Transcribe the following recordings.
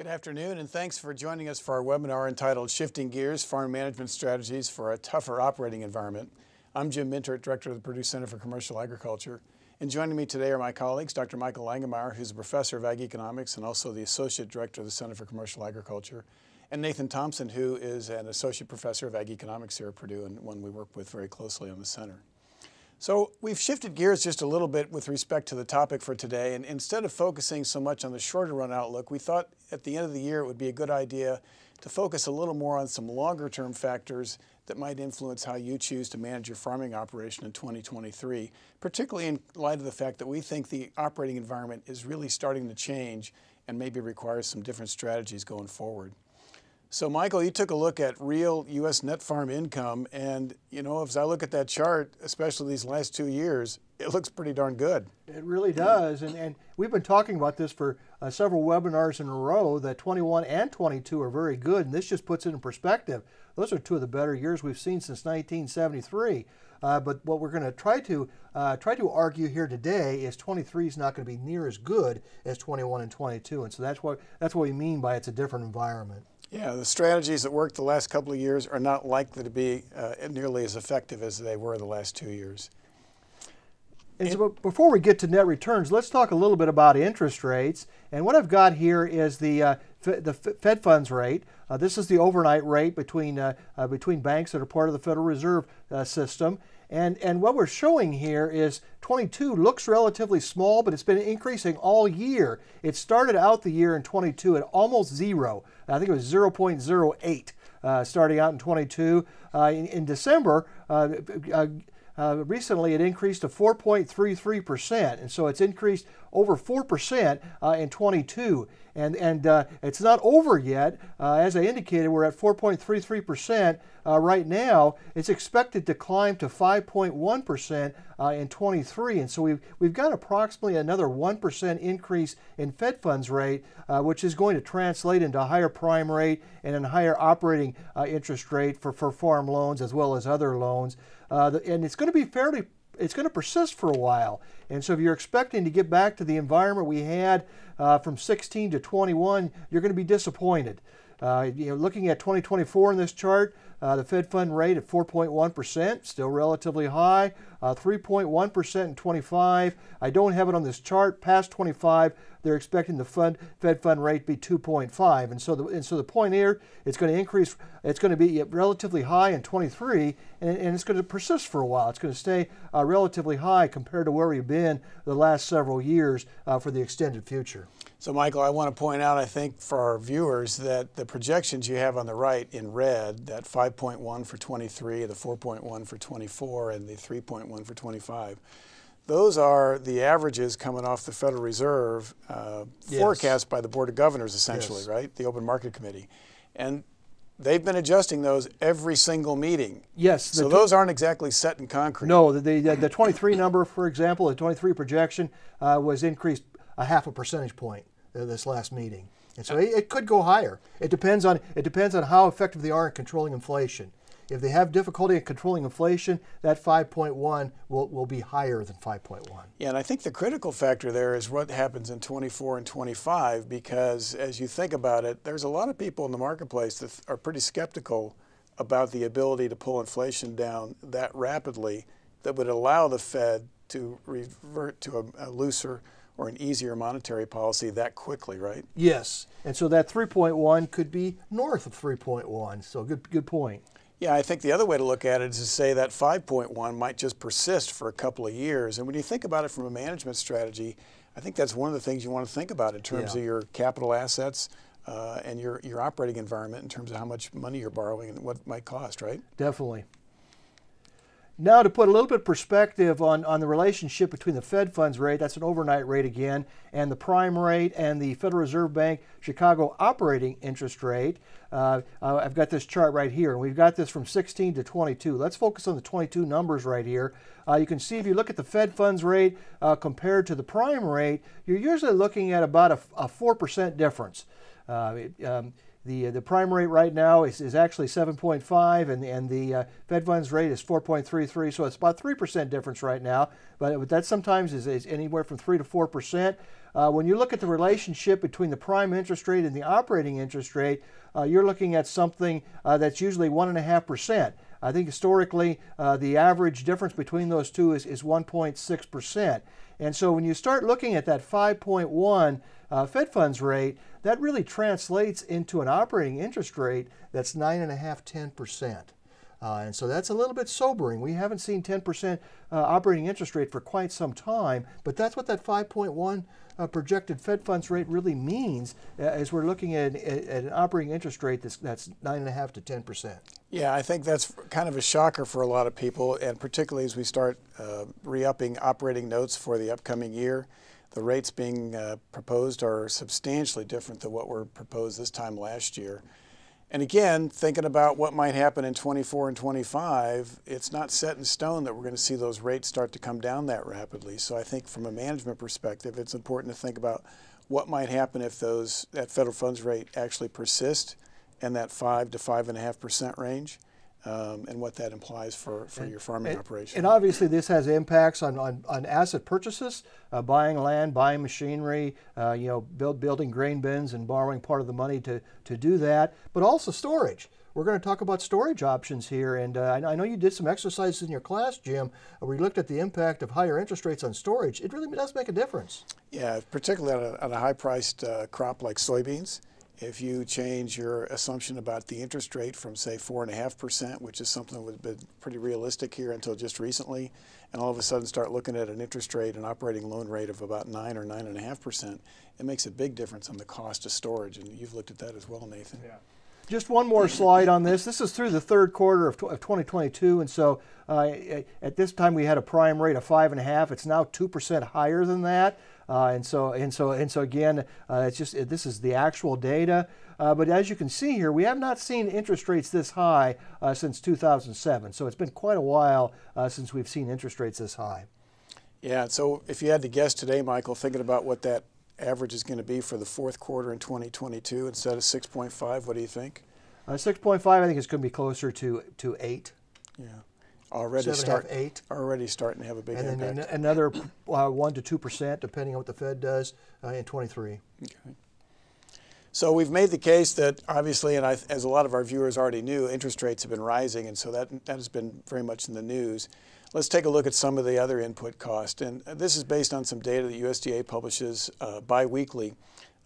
Good afternoon, and thanks for joining us for our webinar entitled Shifting Gears Farm Management Strategies for a Tougher Operating Environment. I'm Jim Mintert, Director of the Purdue Center for Commercial Agriculture. And joining me today are my colleagues, Dr. Michael Langemeier, who's a professor of ag economics and also the Associate Director of the Center for Commercial Agriculture, and Nathan Thompson, who is an Associate Professor of Ag Economics here at Purdue and one we work with very closely on the center. So we've shifted gears just a little bit with respect to the topic for today, and instead of focusing so much on the shorter run outlook, we thought at the end of the year it would be a good idea to focus a little more on some longer term factors that might influence how you choose to manage your farming operation in 2023, particularly in light of the fact that we think the operating environment is really starting to change and maybe requires some different strategies going forward. So Michael, you took a look at real U.S. net farm income, and you know, as I look at that chart, especially these last two years, it looks pretty darn good. It really does, and, and we've been talking about this for uh, several webinars in a row, that 21 and 22 are very good, and this just puts it in perspective. Those are two of the better years we've seen since 1973. Uh, but what we're going to try to uh, try to argue here today is 23 is not going to be near as good as 21 and 22, and so that's what that's what we mean by it's a different environment. Yeah, the strategies that worked the last couple of years are not likely to be uh, nearly as effective as they were the last two years. And so before we get to net returns, let's talk a little bit about interest rates. And what I've got here is the uh, the Fed funds rate. Uh, this is the overnight rate between uh, uh between banks that are part of the Federal Reserve uh, system. And, and what we're showing here is 22 looks relatively small, but it's been increasing all year. It started out the year in 22 at almost zero. I think it was 0.08 uh, starting out in 22. Uh, in, in, December, uh, uh, uh recently it increased to 4.33%, and so it's increased over 4% uh, in 22. And, and uh, it's not over yet. Uh, as I indicated, we're at 4.33% uh, right now. It's expected to climb to 5.1% uh, in 23. And so we've, we've got approximately another 1% increase in Fed funds rate, uh, which is going to translate into a higher prime rate and a higher operating interest rate for, for farm loans as well as other loans. And it's going to be fairly it's going to persist for a while. And so if you're expecting to get back to the environment we had uh, from 16 to 21, you're going to be disappointed. Uh, you know, looking at 2024 in this chart, uh, the Fed fund rate at 4.1%, still relatively high. 3.1% uh, in 25. I don't have it on this chart. Past 25, they're expecting the fund, Fed fund rate to be 2.5. And so, the, and so the point here, it's going to increase. It's going to be relatively high in 23, and, and it's going to persist for a while. It's going to stay uh, relatively high compared to where we've been the last several years uh, for the extended future. So, Michael, I want to point out, I think, for our viewers, that the projections you have on the right in red, that 5.1 for 23, the 4.1 for 24, and the 3.1 for 25, those are the averages coming off the Federal Reserve uh, yes. forecast by the Board of Governors, essentially, yes. right? The Open Market Committee. And they've been adjusting those every single meeting. Yes. So those aren't exactly set in concrete. No, the, the, the 23 number, for example, the 23 projection uh, was increased a half a percentage point uh, this last meeting. And so it, could go higher. It depends on it depends on how effective they are in controlling inflation. If they have difficulty in controlling inflation, that 5.1 will, will be higher than 5.1. Yeah, and I think the critical factor there is what happens in 24 and 25 because as you think about it, there's a lot of people in the marketplace that are pretty skeptical about the ability to pull inflation down that rapidly that would allow the Fed to revert to a, a looser or an easier monetary policy that quickly, right? Yes. And so that 3.1 could be north of 3.1. So good good point. Yeah, I think the other way to look at it is to say that 5.1 might just persist for a couple of years. And when you think about it from a management strategy, I think that's one of the things you want to think about in terms yeah. of your capital assets uh, and your, your operating environment in terms of how much money you're borrowing and what it might cost, right? Definitely. Now, to put a little bit of perspective on, on the relationship between the Fed funds rate, that's an overnight rate again, and the prime rate and the Federal Reserve Bank Chicago operating interest rate, uh, uh, I've got this chart right here, and we've got this from 16 to 22. Let's focus on the 22 numbers right here. Uh, you can see if you look at the Fed funds rate uh, compared to the prime rate, you're usually looking at about a, a 4% difference. Uh, it, um, the, uh, the prime rate right now is, is actually 7.5 and, and the uh, Fed funds rate is 4.33, so it's about 3% difference right now. But, but that sometimes is, is anywhere from 3 to 4%. uh, when you look at the relationship between the prime interest rate and the operating interest rate, uh, you're looking at something uh, that's usually 1.5%. I think historically, uh, the average difference between those two is, is 1.6%. And so when you start looking at that 5.1 uh, Fed funds rate, that really translates into an operating interest rate that's 9.5%, 10%. Uh, and so that's a little bit sobering. We haven't seen 10% uh, operating interest rate for quite some time, but that's what that 5.1 uh, projected Fed funds rate really means uh, as we're looking at, at, at, an operating interest rate that's, that's 9.5 to 10%. Yeah, I think that's kind of a shocker for a lot of people, and particularly as we start uh, re upping operating notes for the upcoming year. The rates being uh, proposed are substantially different than what were proposed this time last year. And again, thinking about what might happen in 24 and 25, it's not set in stone that we're going to see those rates start to come down that rapidly. So I think from a management perspective, it's important to think about what might happen if those that federal funds rate actually persist in that five to five and a half percent range um, and what that implies for, for and, your farming and, operation. And obviously, this has impacts on, on, on asset purchases, uh, buying land, buying machinery, uh, you know, build, building grain bins and borrowing part of the money to, to do that, but also storage. We're going to talk about storage options here, and uh, I know you did some exercises in your class, Jim, where you looked at the impact of higher interest rates on storage. It really does make a difference. Yeah, particularly on a, on a high-priced uh, crop like soybeans. If you change your assumption about the interest rate from, say, 4.5%, which is something that would have been pretty realistic here until just recently, and all of a sudden start looking at an interest rate, an operating loan rate of about 9 or 9.5%, it makes a big difference on the cost of storage. And you've looked at that as well, Nathan. Yeah. Just one more slide on this. This is through the third quarter of, of 2022, and so uh, at this time we had a prime rate of five and a half. It's now two percent higher than that. Uh, and so and so and so again, uh, it's just this is the actual data. Uh, but as you can see here, we have not seen interest rates this high uh, since 2007. So it's been quite a while uh, since we've seen interest rates this high. Yeah. So if you had to guess today, Michael, thinking about what that average is going to be for the fourth quarter in 2022 instead of 6.5, what do you think? Uh, 6.5, I think it's going to be closer to to eight. Yeah already Seven, start eight. already starting to have a big and impact. then another uh, one to two percent, depending on what the Fed does uh, in 23. Okay. So we've made the case that obviously, and I, as a lot of our viewers already knew, interest rates have been rising, and so that that has been very much in the news. Let's take a look at some of the other input costs, and this is based on some data that USDA publishes uh, biweekly.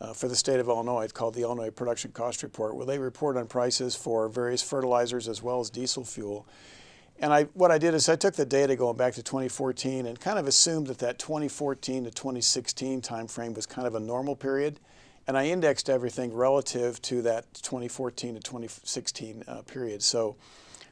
Uh, for the state of Illinois. It's called the Illinois Production Cost Report, where they report on prices for various fertilizers as well as diesel fuel. And I, what I did is I took the data going back to 2014 and kind of assumed that that 2014 to 2016 timeframe was kind of a normal period. And I indexed everything relative to that 2014 to 2016 uh, period. So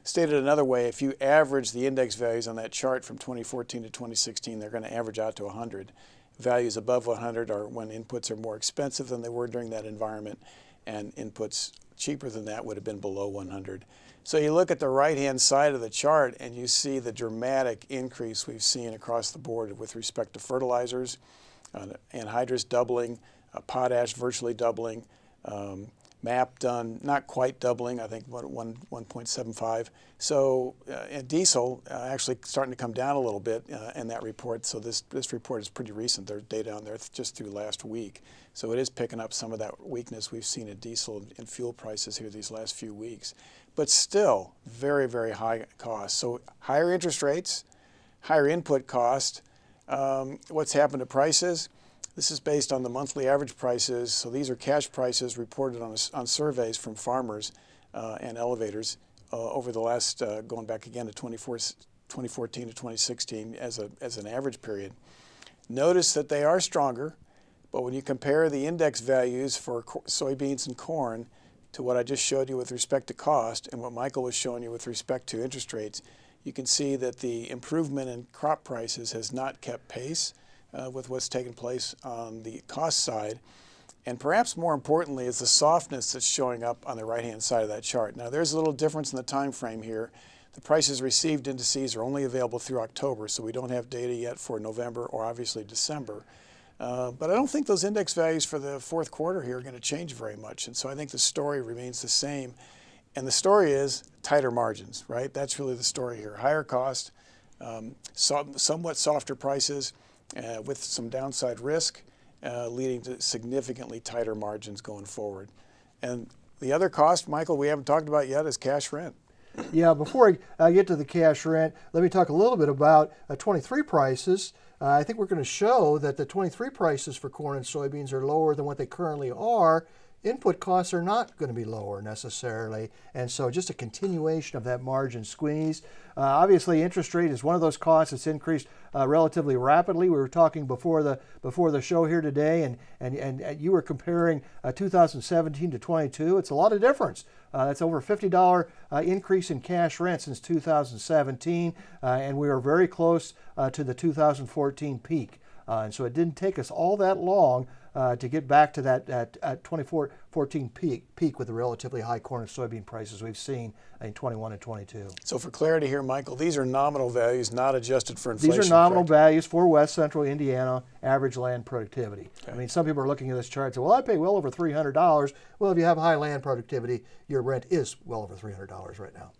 stated another way, if you average the index values on that chart from 2014 to 2016, they're going to average out to 100. Values above 100 are when inputs are more expensive than they were during that environment, and inputs cheaper than that would have been below 100. So you look at the right-hand side of the chart and you see the dramatic increase we've seen across the board with respect to fertilizers, uh, anhydrous doubling, uh, potash virtually doubling, um, MAP done not quite doubling, I think 1, 1.75. So uh, diesel uh, actually starting to come down a little bit uh, in that report. So this, this report is pretty recent. There's data on there just through last week. So it is picking up some of that weakness we've seen in diesel and fuel prices here these last few weeks but still very, very high cost. So higher interest rates, higher input cost. Um, what's happened to prices? This is based on the monthly average prices. So these are cash prices reported on, on surveys from farmers uh, and elevators uh, over the last, uh, going back again to 2014 to 2016 as, a, as an average period. Notice that they are stronger, but when you compare the index values for soybeans and corn, to what I just showed you with respect to cost and what Michael was showing you with respect to interest rates, you can see that the improvement in crop prices has not kept pace uh, with what's taken place on the cost side. And perhaps more importantly is the softness that's showing up on the right-hand side of that chart. Now there's a little difference in the time frame here. The prices received indices are only available through October, so we don't have data yet for November or obviously December. Uh, but I don't think those index values for the fourth quarter here are going to change very much. And so I think the story remains the same. And the story is tighter margins, right? That's really the story here. Higher cost, um, some, somewhat softer prices uh, with some downside risk. uh, leading to significantly tighter margins going forward. And the other cost, Michael, we haven't talked about yet is cash rent. Yeah, before I get to the cash rent, let me talk a little bit about uh, 23 prices. Uh, I think we're going to show that the 23 prices for corn and soybeans are lower than what they currently are input costs are not going to be lower necessarily. And so just a continuation of that margin squeeze. Uh, obviously, interest rate is one of those costs that's increased uh, relatively rapidly. We were talking before the before the show here today, and and, and you were comparing uh, 2017 to 22. It's a lot of difference. Uh, that's over $50 uh, increase in cash rent since 2017, uh, and we are very close to the 2014 peak. and so it didn't take us all that long uh, to get back to that, that, 2014 peak, peak with the relatively high corn and soybean prices we've seen in 21 and 22. So for clarity here, Michael, these are nominal values, not adjusted for inflation. These are nominal correct? values for West Central Indiana average land productivity. Okay. I mean, some people are looking at this chart and say, well, I pay well over $300. Well, if you have high land productivity, your rent is well over $300 right now.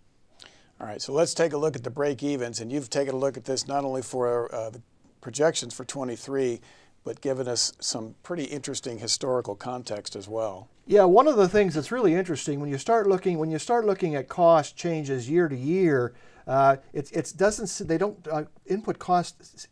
All right, so let's take a look at the break evens, and you've taken a look at this not only for uh, the projections for 23, but given us some pretty interesting historical context as well. Yeah, one of the things that's really interesting when you start looking when you start looking at cost changes year to year, uh, it it doesn't they don't uh, input costs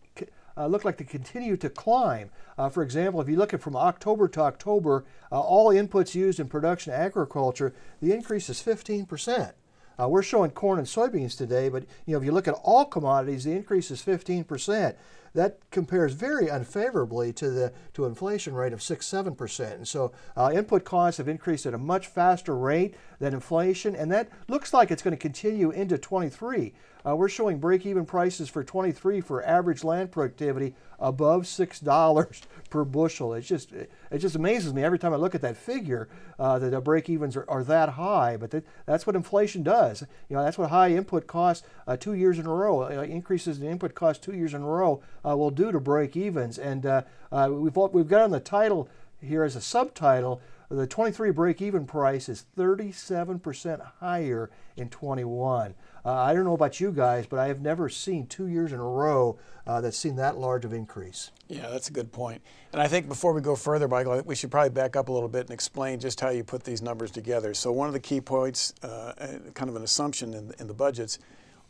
uh, look like they continue to climb. Uh, for example, if you look at from October to October, uh, all inputs used in production agriculture, the increase is 15 percent. Uh, we're showing corn and soybeans today, but you know if you look at all commodities, the increase is 15 percent that compares very unfavorably to the to inflation rate of six seven percent. And so uh, input costs have increased at a much faster rate than inflation, and that looks like it's going to continue into 23. Uh, we're showing break-even prices for 23 for average land productivity above six dollars per bushel. It's just it just amazes me every time I look at that figure uh, that the break-evens are, are, that high. But that, that's what inflation does. You know that's what high input costs uh, two years in a row, uh, increases in input costs two years in a row uh, will do to break-evens. And uh, we've we've got on the title here as a subtitle the 23 break-even price is 37% higher in 21. Uh, I don't know about you guys, but I have never seen two years in a row uh, that's seen that large of increase. Yeah, that's a good point. And I think before we go further, Michael, we should probably back up a little bit and explain just how you put these numbers together. So one of the key points, uh, kind of an assumption in, in the budgets,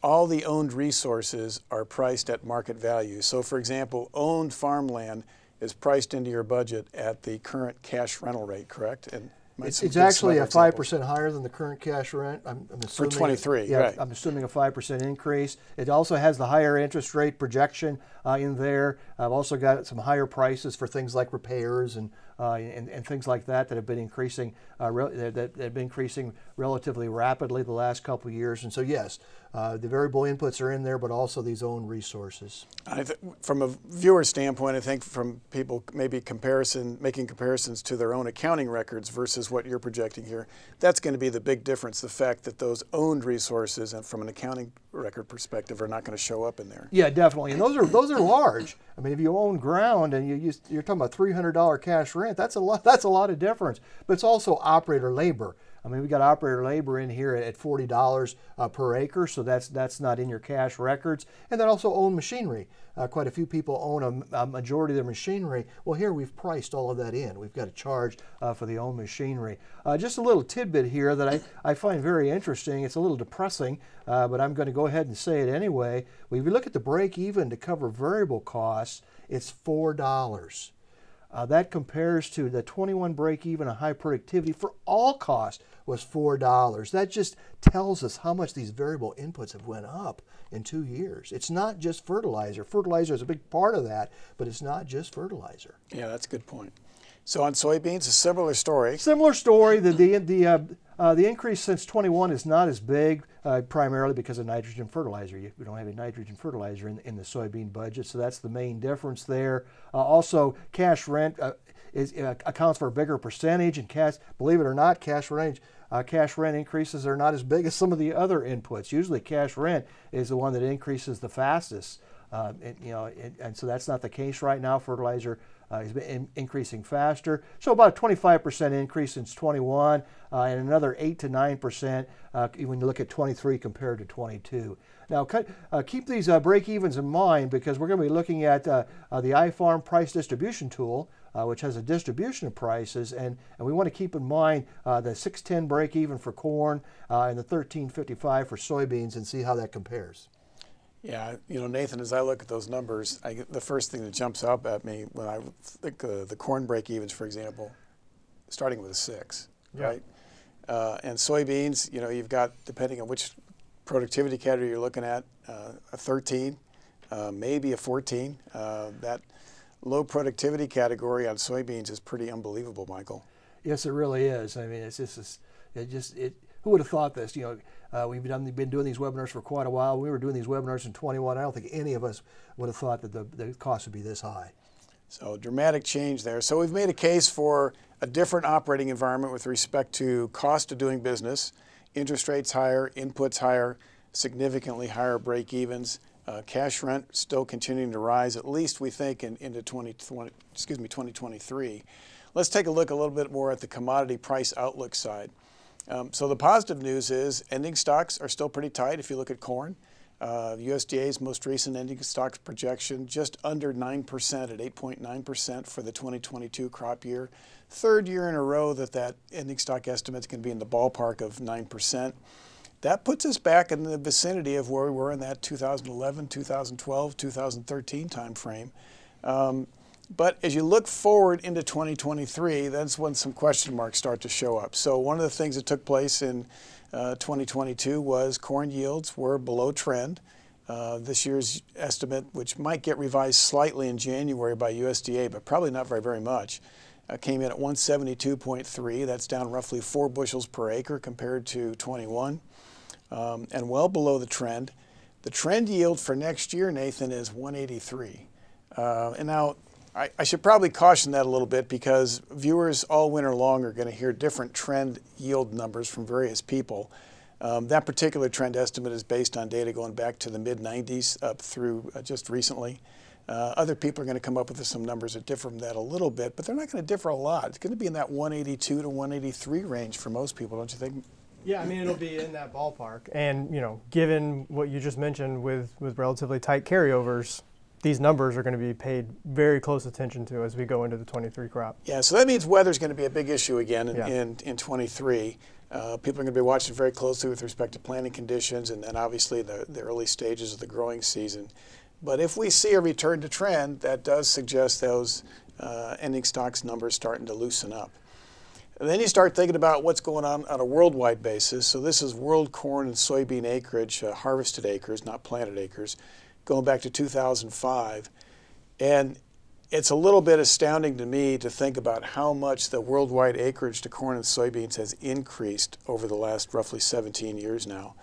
all the owned resources are priced at market value. So for example, owned farmland is priced into your budget at the current cash rental rate, correct? And it's, it's actually a five percent higher than the current cash rent. I'm, I'm assuming for 23. Yeah, right. I'm assuming a five percent increase. It also has the higher interest rate projection uh, in there. I've also got some higher prices for things like repairs and uh, and, and, things like that that have been increasing uh, that, that, have been increasing relatively rapidly the last couple of years. And so yes, uh, the variable inputs are in there, but also these own resources. Th- from a viewer standpoint, I think from people maybe comparison making comparisons to their own accounting records versus what you're projecting here, that's going to be the big difference. The fact that those owned resources and from an accounting record perspective are not going to show up in there. Yeah, definitely. And those are those are large. I mean, if you own ground and you use, you're talking about $300 cash rent, that's a lot. That's a lot of difference. But it's also operator labor. I mean, we got operator labor in here at forty dollars uh, per acre, so that's that's not in your cash records. And then also own machinery. Uh, quite a few people own a, a, majority of their machinery. Well, here we've priced all of that in. We've got a charge uh, for the own machinery. Uh, just a little tidbit here that I, I find very interesting. It's a little depressing, uh, but I'm going to go ahead and say it anyway. When we look at the break even to cover variable costs, it's four dollars. Uh, that compares to the 21 break even a high productivity for all costs was $4. That just tells us how much these variable inputs have went up in two years. It's not just fertilizer. Fertilizer is a big part of that, but it's not just fertilizer. Yeah, that's a good point. So on soybeans, a similar story. Similar story. The the the, uh, uh, the increase since 21 is not as big, uh, primarily because of nitrogen fertilizer. You, we don't have any nitrogen fertilizer in, in the soybean budget, so that's the main difference there. Uh, also, cash rent uh, is, uh, accounts for a bigger percentage, and cash, believe it or not, cash rent. cash rent increases are not as big as some of the other inputs. Usually, cash rent is the one that increases the fastest. Uh, and, you know, and, so that's not the case right now. Fertilizer uh, in, increasing faster. So about a 25% increase since 21, uh, and another 8 to 9% uh, when you look at 23 compared to 22. Now, uh, keep these uh, break evens in mind because we're going to be looking at uh, the iFarm price distribution tool. Uh, which has a distribution of prices, and, and we want to keep in mind uh, the 610 break even for corn uh, and the 1355 for soybeans and see how that compares. Yeah, you know, Nathan, as I look at those numbers, I, the first thing that jumps up at me when I think uh, the corn break evens, for example, starting with a six, yeah. right? Uh, and soybeans, you know, you've got, depending on which productivity category you're looking at, uh, a 13, uh, maybe a 14. Uh, that low productivity category on soybeans is pretty unbelievable, Michael. Yes, it really is. I mean, it's just, it just, it. Who would have thought this? You know, uh, we've done, been doing these webinars for quite a while. We were doing these webinars in 21. I don't think any of us would have thought that the, the cost would be this high. So dramatic change there. So we've made a case for a different operating environment with respect to cost of doing business, interest rates higher, inputs higher, significantly higher break evens, uh, cash rent still continuing to rise, at least we think in, into 2020, excuse me, 2023. Let's take a look a little bit more at the commodity price outlook side. Um, so the positive news is ending stocks are still pretty tight if you look at corn. Uh, USDA's most recent ending stocks projection just under 9% at 8.9% for the 2022 crop year. Third year in a row that that ending stock estimate is going to be in the ballpark of 9%. That puts us back in the vicinity of where we were in that 2011, 2012, 2013 timeframe. Um, but as you look forward into 2023, that's when some question marks start to show up. So one of the things that took place in uh, 2022 was corn yields were below trend. Uh, this year's estimate, which might get revised slightly in January by USDA, but probably not very, very much, uh, came in at 172.3. That's down roughly four bushels per acre compared to 21, um, and well below the trend. The trend yield for next year, Nathan, is 183. Uh, and now I, I, should probably caution that a little bit because viewers all winter long are going to hear different trend yield numbers from various people. Um, that particular trend estimate is based on data going back to the mid 90s up through uh, just recently. Uh, other people are going to come up with some numbers that differ from that a little bit, but they're not going to differ a lot. It's going to be in that 182 to 183 range for most people, don't you think? Yeah, I mean it'll be in that ballpark, and you know, given what you just mentioned with with relatively tight carryovers, these numbers are going to be paid very close attention to as we go into the 23 crop. Yeah, so that means weather is going to be a big issue again in, yeah. in, in 23. Uh, people are going to be watching very closely with respect to planting conditions and then obviously the, the early stages of the growing season. But if we see a return to trend, that does suggest those uh, ending stocks numbers starting to loosen up. And then you start thinking about what's going on on a worldwide basis. So this is world corn and soybean acreage, uh, harvested acres, not planted acres going back to 2005. And it's a little bit astounding to me to think about how much the worldwide acreage to corn and soybeans has increased over the last roughly 17 years now.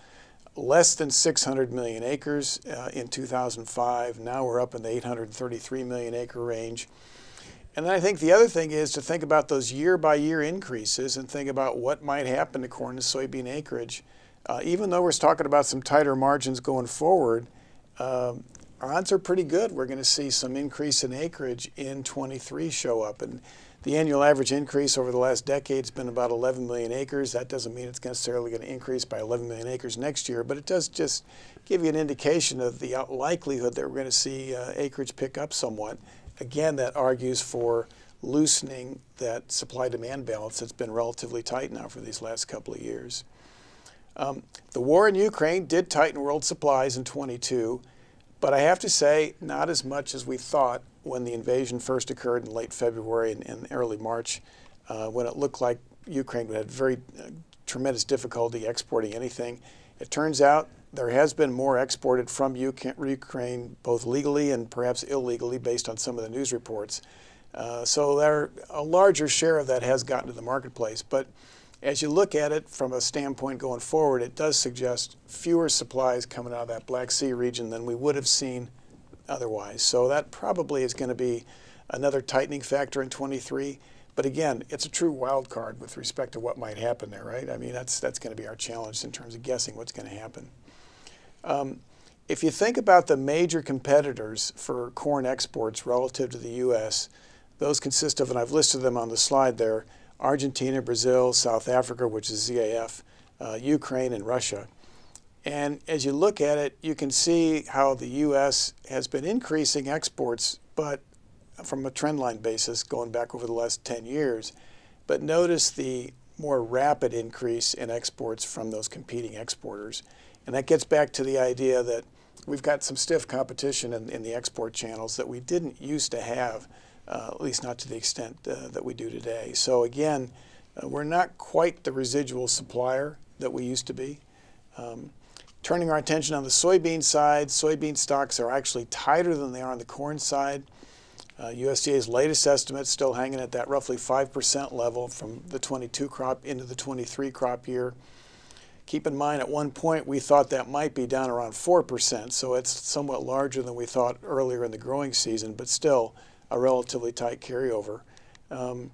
Less than 600 million acres uh, in 2005. Now we're up in the 833 million acre range. And then I think the other thing is to think about those year by year increases and think about what might happen to corn and soybean acreage. Uh, even though we're talking about some tighter margins going forward, um, odds are pretty good. We're going to see some increase in acreage in 23 show up. And the annual average increase over the last decade has been about 11 million acres. That doesn't mean it's necessarily going to increase by 11 million acres next year, but it does just give you an indication of the likelihood that we're going to see uh, acreage pick up somewhat. Again, that argues for loosening that supply demand balance that's been relatively tight now for these last couple of years. Um, the war in Ukraine did tighten world supplies in 22, but I have to say, not as much as we thought when the invasion first occurred in late February and, and early March, uh, when it looked like Ukraine had very uh, tremendous difficulty exporting anything. It turns out there has been more exported from Ukraine, both legally and perhaps illegally, based on some of the news reports. Uh, so there, a larger share of that has gotten to the marketplace. But as you look at it from a standpoint going forward, it does suggest fewer supplies coming out of that Black Sea region than we would have seen otherwise. So that probably is going to be another tightening factor in 23. But again, it's a true wild card with respect to what might happen there, right? I mean, that's, that's going to be our challenge in terms of guessing what's going to happen. Um, if you think about the major competitors for corn exports relative to the U.S., those consist of, and I've listed them on the slide there, Argentina, Brazil, South Africa, which is ZAF, uh, Ukraine, and Russia. And as you look at it, you can see how the U.S. has been increasing exports, but from a trend line basis going back over the last 10 years. But notice the more rapid increase in exports from those competing exporters. And that gets back to the idea that we've got some stiff competition in, in the export channels that we didn't used to have, uh, at least not to the extent uh, that we do today. So again, uh, we're not quite the residual supplier that we used to be. Um, turning our attention on the soybean side, soybean stocks are actually tighter than they are on the corn side. Uh, USDA's latest estimate still hanging at that roughly 5% level from the 22 crop into the 23 crop year. Keep in mind, at one point we thought that might be down around 4%, so it's somewhat larger than we thought earlier in the growing season, but still a relatively tight carryover. Um,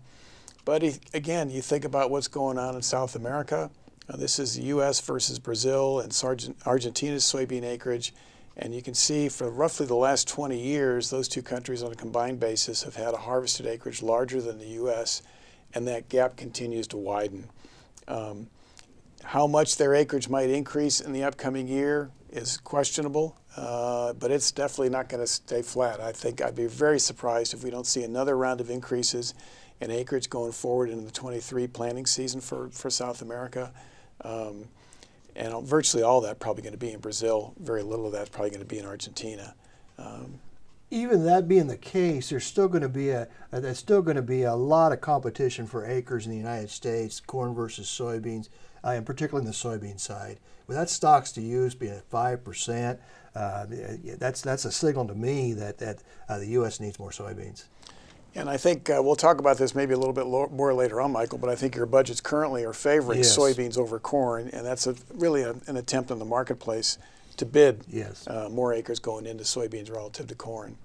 but again, you think about what's going on in South America. Uh, this is the U.S. versus Brazil and Argentina's soybean acreage. And you can see for roughly the last 20 years, those two countries on a combined basis have had a harvested acreage larger than the U.S., and that gap continues to widen. Um, how much their acreage might increase in the upcoming year is questionable, uh, but it's definitely not going to stay flat. I think I'd be very surprised if we don't see another round of increases in acreage going forward in the 23 planting season for, for South America. Um, and virtually all that probably going to be in Brazil. Very little of that probably going to be in Argentina. Um, even that being the case, there's still going to be a there's still going to be a lot of competition for acres in the United States, corn versus soybeans uh, and particularly in the soybean side. With that stocks to use being at five percent, uh, that's that's a signal to me that that uh, the U.S. needs more soybeans. And I think uh, we'll talk about this maybe a little bit more later on, Michael. But I think your budgets currently are favoring yes. soybeans over corn, and that's a, really a, an attempt in the marketplace to bid yes. Uh, more acres going into soybeans relative to corn.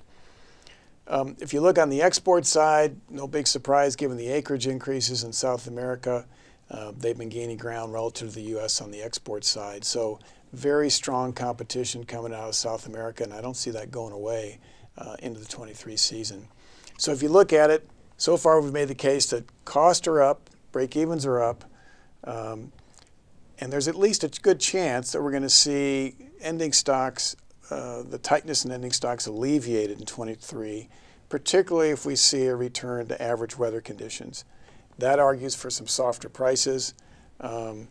Um, if you look on the export side, no big surprise given the acreage increases in South America. Uh, they've been gaining ground relative to the U.S. on the export side. So very strong competition coming out of South America, and I don't see that going away uh, into the 23 season. So if you look at it, so far we've made the case that costs are up, break evens are up, um, and there's at least a good chance that we're going to see ending stocks, uh, the tightness in ending stocks alleviated in 23, particularly if we see a return to average weather conditions. That argues for some softer prices. Um,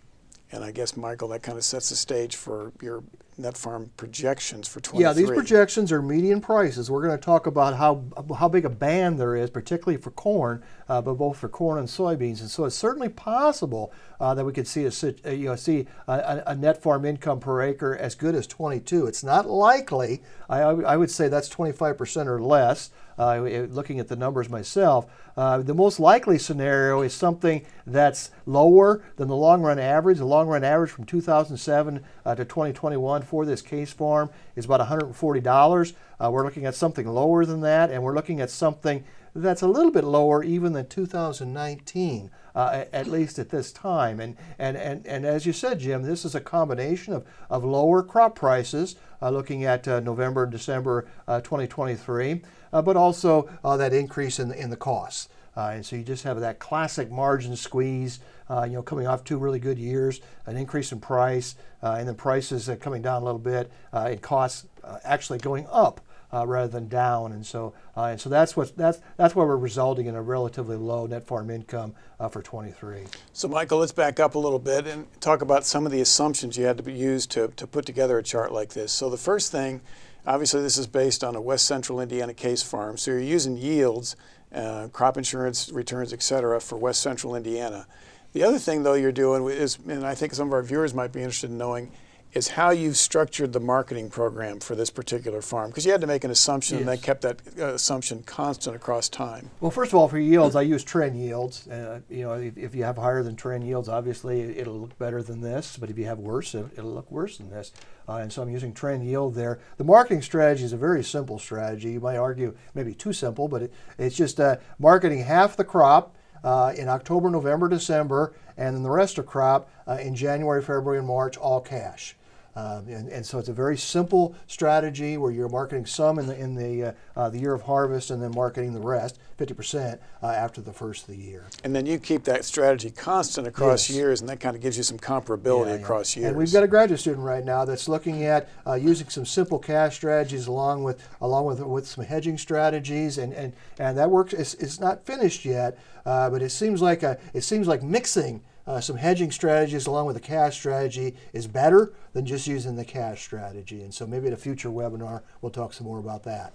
and I guess, Michael, that kind of sets the stage for your net farm projections for 23. Yeah, these projections are median prices. We're going to talk about how how big a band there is, particularly for corn, uh, but both for corn and soybeans. And so it's certainly possible uh, that we could see a uh, you know see a, a, net farm income per acre as good as 22. It's not likely. I, I would say that's 25% or less looking at the numbers myself. Uh, the most likely scenario is something that's lower than the long run average. The long run average from 2007 uh, to 2021 for this case farm is about $140. Uh, we're looking at something lower than that, and we're looking at something that's a little bit lower even than 2019. Uh, at least at this time. And, and, and, and as you said, Jim, this is a combination of, of lower crop prices, uh, looking at uh, November and December uh, 2023, uh, but also uh, that increase in, in the costs. and so you just have that classic margin squeeze, you know, coming off two really good years, an increase in price, and then prices coming down a little bit, and costs actually going up uh, rather than down. And so, uh, and so that's what that's that's why we're resulting in a relatively low net farm income uh, for 23. So, Michael, let's back up a little bit and talk about some of the assumptions you had to use to to put together a chart like this. So, the first thing, obviously, this is based on a West Central Indiana case farm. So, you're using yields, uh, crop insurance returns, et cetera, for West Central Indiana. The other thing, though, you're doing is, and I think some of our viewers might be interested in knowing is how you've structured the marketing program for this particular farm because you had to make an assumption yes. and then kept that uh, assumption constant across time. Well, first of all, for yields, I use trend yields. Uh, you know, if, if, you have higher than trend yields, obviously it'll look better than this. But if you have worse, it, will look worse than this. Uh, and so I'm using trend yield there. The marketing strategy is a very simple strategy. You might argue maybe too simple, but it, it's just uh, marketing half the crop. Uh, in October, November, December, and then the rest of crop uh, in January, February, and March, all cash. Um, and, and, so it's a very simple strategy where you're marketing some in the in the uh, uh, the year of harvest and then marketing the rest, 50% uh, after the first of the year. And then you keep that strategy constant across yes. years, and that kind of gives you some comparability yeah, across yeah. years. And we've got a graduate student right now that's looking at uh, using some simple cash strategies along with along with with some hedging strategies, and and, and that works. It's, it's not finished yet, uh, but it seems like a, it seems like mixing uh, some hedging strategies along with a cash strategy is better than just using the cash strategy. And so maybe at a future webinar, we'll talk some more about that.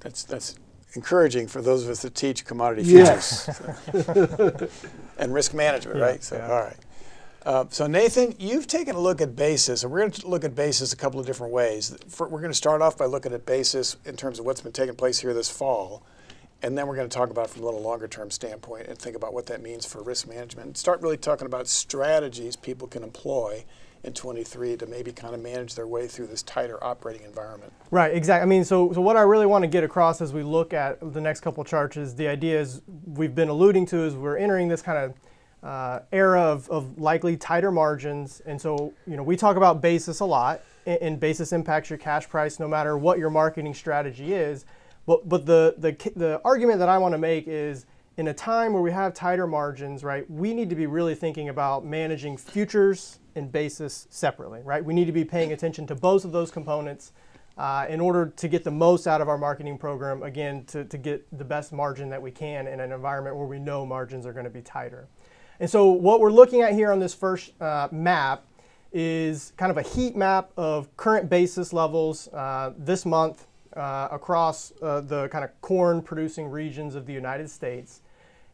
That's, that's encouraging for those of us that teach commodity futures yes. and risk management, yeah, right? So, yeah. all right. Uh, so Nathan, you've taken a look at basis, and we're going to look at basis a couple of different ways. For, we're going to start off by looking at basis in terms of what's been taking place here this fall. And then we're going to talk about from a little longer term standpoint and think about what that means for risk management. And start really talking about strategies people can employ in 23 to maybe kind of manage their way through this tighter operating environment. Right, exactly. I mean, so, so what I really want to get across as we look at the next couple charts is the idea is we've been alluding to is we're entering this kind of uh, era of, of likely tighter margins. And so, you know, we talk about basis a lot, and basis impacts your cash price no matter what your marketing strategy is. But, but the, the, the argument that I want to make is in a time where we have tighter margins, right, we need to be really thinking about managing futures and basis separately, right? We need to be paying attention to both of those components uh, in order to get the most out of our marketing program, again, to, to get the best margin that we can in an environment where we know margins are going to be tighter. And so what we're looking at here on this first uh, map is kind of a heat map of current basis levels uh, this month uh, across uh, the kind of corn producing regions of the United States.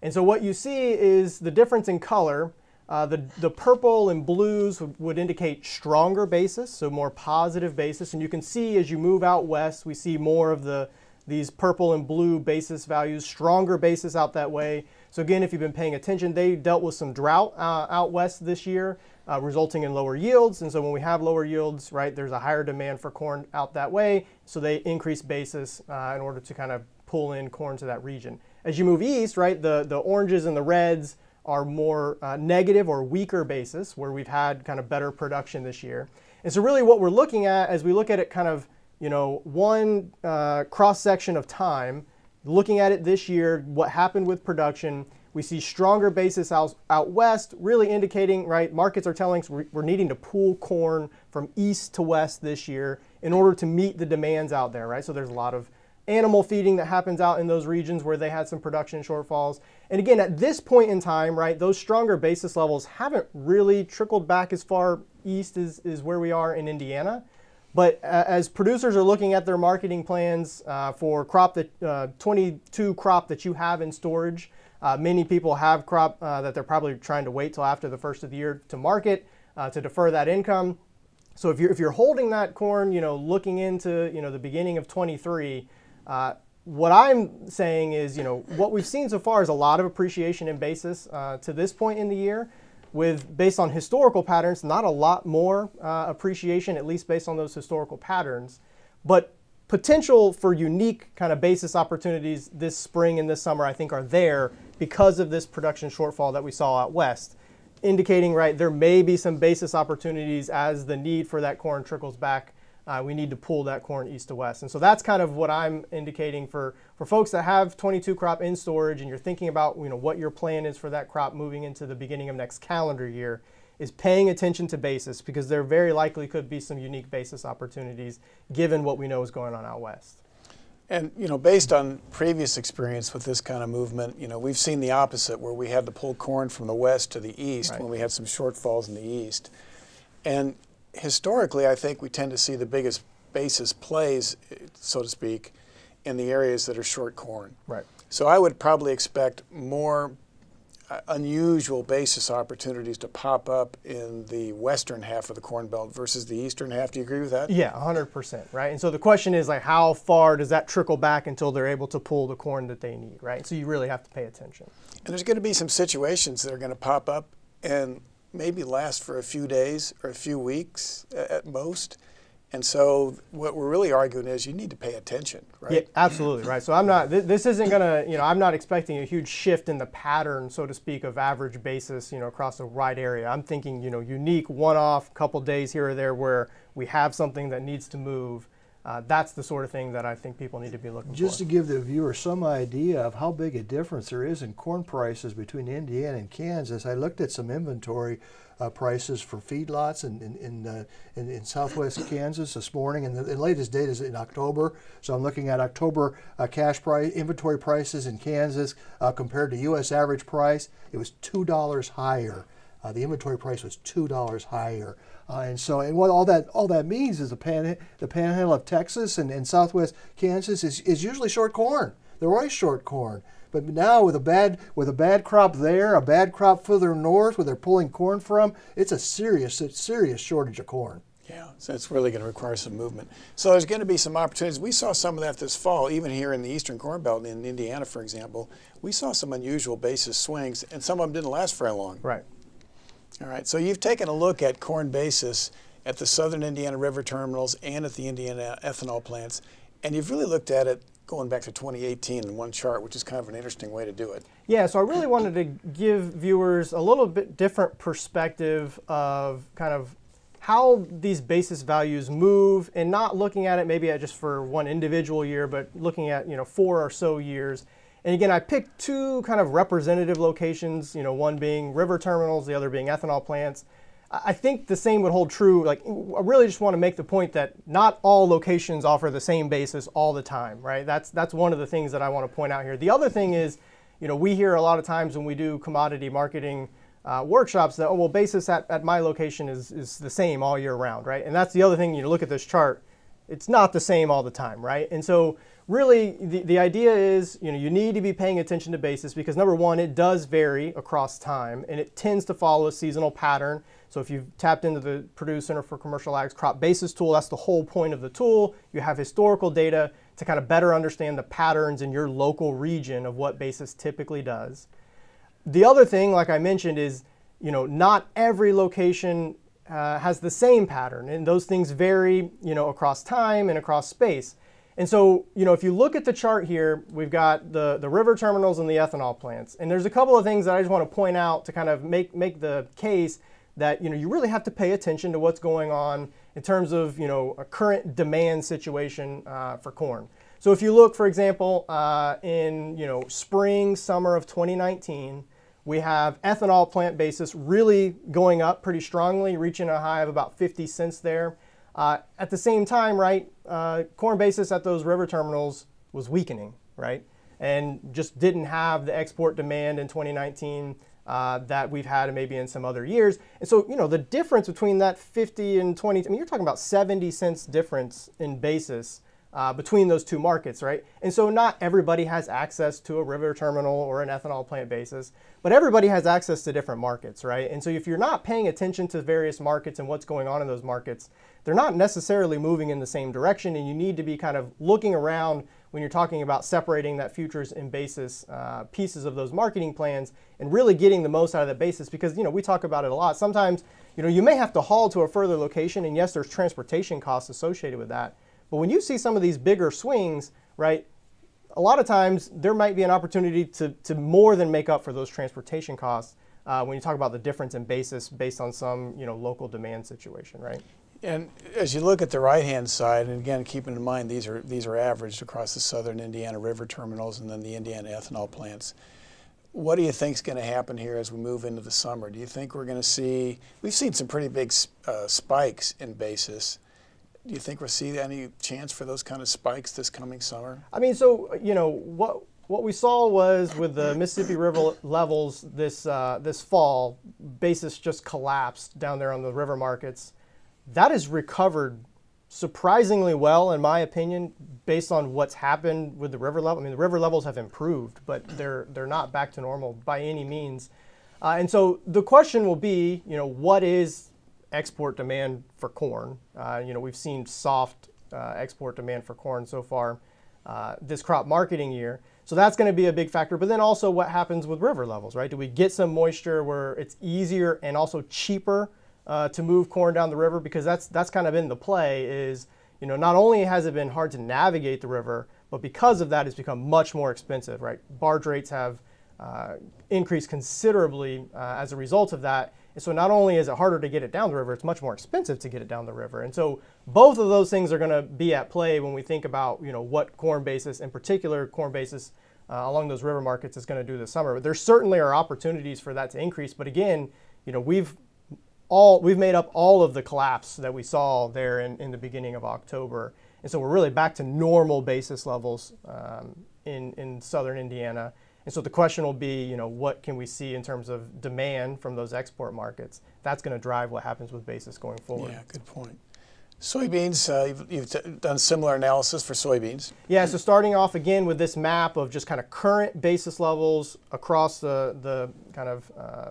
And so what you see is the difference in color. Uh, the, the purple and blues would, would, indicate stronger basis, so more positive basis. And you can see as you move out west, we see more of the these purple and blue basis values, stronger basis out that way. So again, if you've been paying attention, they dealt with some drought uh, out west this year uh, resulting in lower yields. And so when we have lower yields, right, there's a higher demand for corn out that way. So they increase basis uh, in order to kind of pull in corn to that region. As you move east, right, the, the oranges and the reds are more uh, negative or weaker basis where we've had kind of better production this year. And so really what we're looking at as we look at it kind of, you know, one uh, cross section of time, looking at it this year, what happened with production, we see stronger basis out, out west, really indicating, right, markets are telling us we're, we're needing to pull corn from east to west this year in order to meet the demands out there, right? So there's a lot of animal feeding that happens out in those regions where they had some production shortfalls. And again, at this point in time, right, those stronger basis levels haven't really trickled back as far east as, as where we are in Indiana. But uh, as producers are looking at their marketing plans uh, for crop that uh, 22 crop that you have in storage, uh, many people have crop uh, that they're probably trying to wait till after the first of the year to market uh, to defer that income. So if you're if you're holding that corn, you know, looking into you know the beginning of 23, uh, what I'm saying is, you know, what we've seen so far is a lot of appreciation in basis uh, to this point in the year. With based on historical patterns, not a lot more uh, appreciation, at least based on those historical patterns. But potential for unique kind of basis opportunities this spring and this summer, I think, are there because of this production shortfall that we saw out west, indicating, right, there may be some basis opportunities as the need for that corn trickles back. Uh, we need to pull that corn east to west. And so that's kind of what I'm indicating for, for folks that have 22 crop in storage and you're thinking about, you know, what your plan is for that crop moving into the beginning of next calendar year is paying attention to basis because there very likely could be some unique basis opportunities given what we know is going on out west. And you know, based on previous experience with this kind of movement, you know, we've seen the opposite where we had to pull corn from the west to the east right. when we had some shortfalls in the east. And historically, I think we tend to see the biggest basis plays, so to speak, in the areas that are short corn. Right. So I would probably expect more uh, unusual basis opportunities to pop up in the western half of the Corn Belt versus the eastern half. Do you agree with that? Yeah, 100%, right? And so the question is like how far does that trickle back until they're able to pull the corn that they need, right? So you really have to pay attention. And there's going to be some situations that are going to pop up and maybe last for a few days or a few weeks at most And so what we're really arguing is you need to pay attention, right? Yeah, absolutely, right. So I'm not, th- this isn't gonna, you know, I'm not expecting a huge shift in the pattern, so to speak, of average basis, you know, across a wide area. I'm thinking, you know, unique one-off, couple days here or there where we have something that needs to move. Uh, that's the sort of thing that I think people need to be looking Just for. Just to give the viewer some idea of how big a difference there is in corn prices between Indiana and Kansas, I looked at some inventory uh, prices for feedlots in in, in, uh, in, in southwest Kansas this morning, and the, the, latest data is in October. So I'm looking at October uh, cash price inventory prices in Kansas uh, compared to U.S. average price. It was two dollars higher. Uh, the inventory price was two dollars higher. Uh, and so, and what all that all that means is the pan the panhandle of Texas and, and Southwest Kansas is, is usually short corn. They're always short corn. But now with a bad with a bad crop there, a bad crop further north where they're pulling corn from, it's a serious serious shortage of corn. Yeah, so it's really going to require some movement. So there's going to be some opportunities. We saw some of that this fall, even here in the Eastern Corn Belt in Indiana, for example. We saw some unusual basis swings, and some of them didn't last very long. Right. All right, so you've taken a look at corn basis at the southern Indiana river terminals and at the Indiana ethanol plants, and you've really looked at it going back to 2018 in one chart, which is kind of an interesting way to do it. Yeah, so I really wanted to give viewers a little bit different perspective of kind of how these basis values move and not looking at it maybe just for one individual year, but looking at, you know, four or so years and again, I picked two kind of representative locations, you know, one being river terminals, the other being ethanol plants. I think the same would hold true. Like, I really just want to make the point that not all locations offer the same basis all the time, right? That's that's one of the things that I want to point out here. The other thing is, you know, we hear a lot of times when we do commodity marketing uh, workshops that, oh, well, basis at, at my location is, is the same all year round, right? And that's the other thing, you know, look at this chart, it's not the same all the time, right? And so really the, the idea is you know you need to be paying attention to basis because number one it does vary across time and it tends to follow a seasonal pattern. So if you've tapped into the purdue center for commercial ag's crop basis tool that's the whole point of the tool. You have historical data to kind of better understand the patterns in your local region of what basis typically does. The other thing like i mentioned is you know not every location uh, has the same pattern and those things vary you know across time and across space and so, you know, if you look at the chart here, we've got the, the river terminals and the ethanol plants. And there's a couple of things that I just want to point out to kind of make, make the case that, you know, you really have to pay attention to what's going on in terms of, you know, a current demand situation uh, for corn. So if you look, for example, uh, in, you know, spring, summer of 2019, we have ethanol plant basis really going up pretty strongly, reaching a high of about 50 cents there. Uh, at the same time, right, uh, corn basis at those river terminals was weakening, right, and just didn't have the export demand in 2019 uh, that we've had maybe in some other years. And so, you know, the difference between that 50 and 20, I mean, you're talking about 70 cents difference in basis uh, between those two markets, right? And so not everybody has access to a river terminal or an ethanol plant basis, but everybody has access to different markets, right? And so if you're not paying attention to various markets and what's going on in those markets, they're not necessarily moving in the same direction, and you need to be kind of looking around when you're talking about separating that futures and basis uh, pieces of those marketing plans and really getting the most out of that basis because you know we talk about it a lot. Sometimes you know you may have to haul to a further location, and yes, there's transportation costs associated with that. But when you see some of these bigger swings, right, a lot of times there might be an opportunity to, to more than make up for those transportation costs uh, when you talk about the difference in basis based on some you know local demand situation, right? And as you look at the right-hand side, and again, keeping in mind these are these are averaged across the southern Indiana river terminals and then the Indiana ethanol plants. What do you think is going to happen here as we move into the summer? Do you think we're going to see? We've seen some pretty big uh, spikes in basis do you think we'll see any chance for those kind of spikes this coming summer? I mean, so you know what what we saw was with the Mississippi River levels this uh, this fall, basis just collapsed down there on the river markets. That has recovered surprisingly well, in my opinion, based on what's happened with the river level. I mean, the river levels have improved, but they're they're not back to normal by any means. Uh, and so the question will be, you know, what is export demand for corn. Uh, you know, we've seen soft uh, export demand for corn so far uh, this crop marketing year. So that's going to be a big factor. But then also what happens with river levels, right? Do we get some moisture where it's easier and also cheaper uh, to move corn down the river because that's that's kind of in the play is you know not only has it been hard to navigate the river, but because of that, it's become much more expensive. Right, barge rates have uh, increased considerably uh, as a result of that. So not only is it harder to get it down the river, it's much more expensive to get it down the river. And so both of those things are going to be at play when we think about you know what corn basis, in particular corn basis uh, along those river markets, is going to do this summer. But there certainly are opportunities for that to increase. But again, you know we've all we've made up all of the collapse that we saw there in, in the beginning of October. And so we're really back to normal basis levels um, in, in southern Indiana. And so the question will be, you know, what can we see in terms of demand from those export markets? That's going to drive what happens with basis going forward. Yeah, good point. Soybeans, uh, you've, you've done similar analysis for soybeans. Yeah, so starting off again with this map of just kind of current basis levels across the, the kind of uh,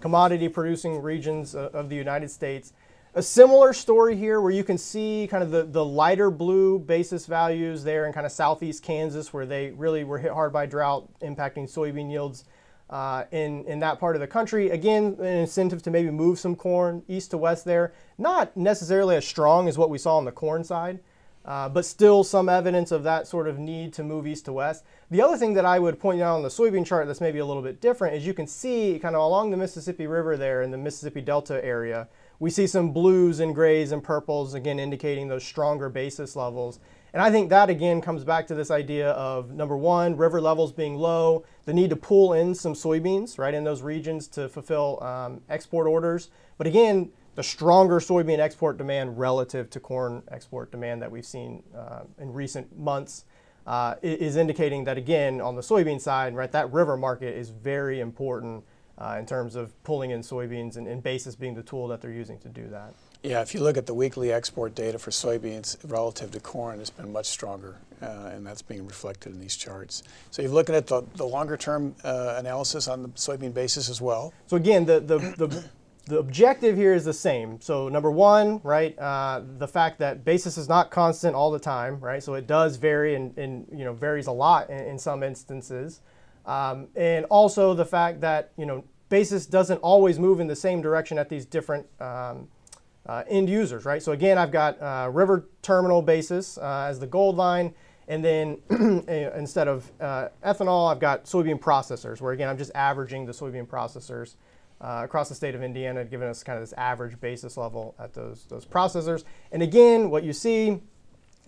commodity producing regions of the United States. A similar story here where you can see kind of the, the lighter blue basis values there in kind of southeast Kansas where they really were hit hard by drought impacting soybean yields uh, in, in that part of the country. Again, an incentive to maybe move some corn east to west there. Not necessarily as strong as what we saw on the corn side, uh, but still some evidence of that sort of need to move east to west. The other thing that I would point out on the soybean chart that's maybe a little bit different is you can see kind of along the Mississippi River there in the Mississippi Delta area, we see some blues and grays and purples, again, indicating those stronger basis levels. And I think that again comes back to this idea of number one, river levels being low, the need to pull in some soybeans right in those regions to fulfill um, export orders. But again, the stronger soybean export demand relative to corn export demand that we've seen uh, in recent months uh, is indicating that again on the soybean side, right, that river market is very important uh, in terms of pulling in soybeans and, and basis being the tool that they're using to do that. Yeah, if you look at the weekly export data for soybeans relative to corn, it's been much stronger, uh, and that's being reflected in these charts. So you're looking at the, the longer term uh, analysis on the soybean basis as well. So again, the, the, the, the objective here is the same. So number one, right, uh, the fact that basis is not constant all the time, right? So it does vary and, and you know varies a lot in, in some instances. Um, and also the fact that you know basis doesn't always move in the same direction at these different um, uh, end users, right? So again, I've got uh, river terminal basis uh, as the gold line, and then instead of uh, ethanol, I've got soybean processors, where again I'm just averaging the soybean processors uh, across the state of Indiana, giving us kind of this average basis level at those those processors. And again, what you see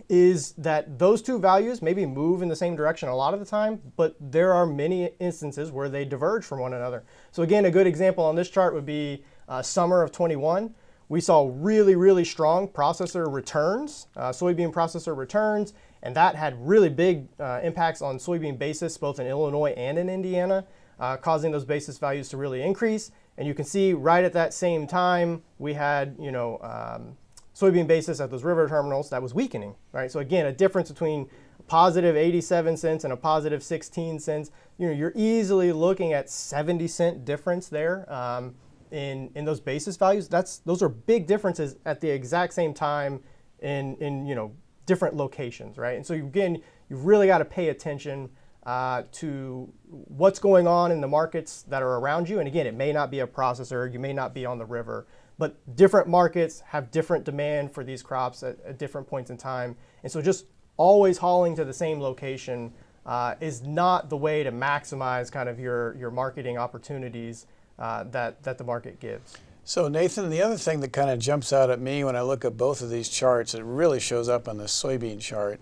is that those two values maybe move in the same direction a lot of the time, but there are many instances where they diverge from one another. So again, a good example on this chart would be uh, summer of 21. We saw really, really strong processor returns, uh, soybean processor returns, and that had really big uh, impacts on soybean basis both in Illinois and in Indiana, uh, causing those basis values to really increase. And you can see right at that same time, we had, you know, um, soybean basis at those river terminals that was weakening, right? So again, a difference between positive 87 cents and a positive 16 cents. You know, you're easily looking at 70 cent difference there um, in in those basis values. That's those are big differences at the exact same time in in you know different locations, right? And so again, you've really got to pay attention. Uh, to what's going on in the markets that are around you. And again, it may not be a processor, you may not be on the river, but different markets have different demand for these crops at, at different points in time. And so just always hauling to the same location uh, is not the way to maximize kind of your, your marketing opportunities uh, that, that the market gives. So Nathan, the other thing that kind of jumps out at me when I look at both of these charts, it really shows up on the soybean chart.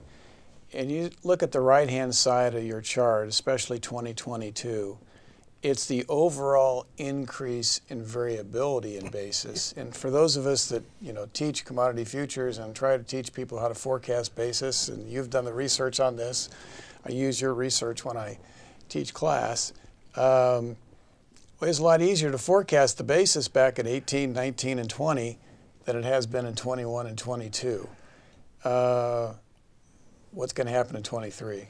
And you look at the right-hand side of your chart, especially 2022, it's the overall increase in variability in basis. And for those of us that you know teach commodity futures and try to teach people how to forecast basis, and you've done the research on this, I use your research when I teach class. Um, it's a lot easier to forecast the basis back at 18, 19, and 20 than it has been in 21 and 22. Uh, what's going to happen in 23?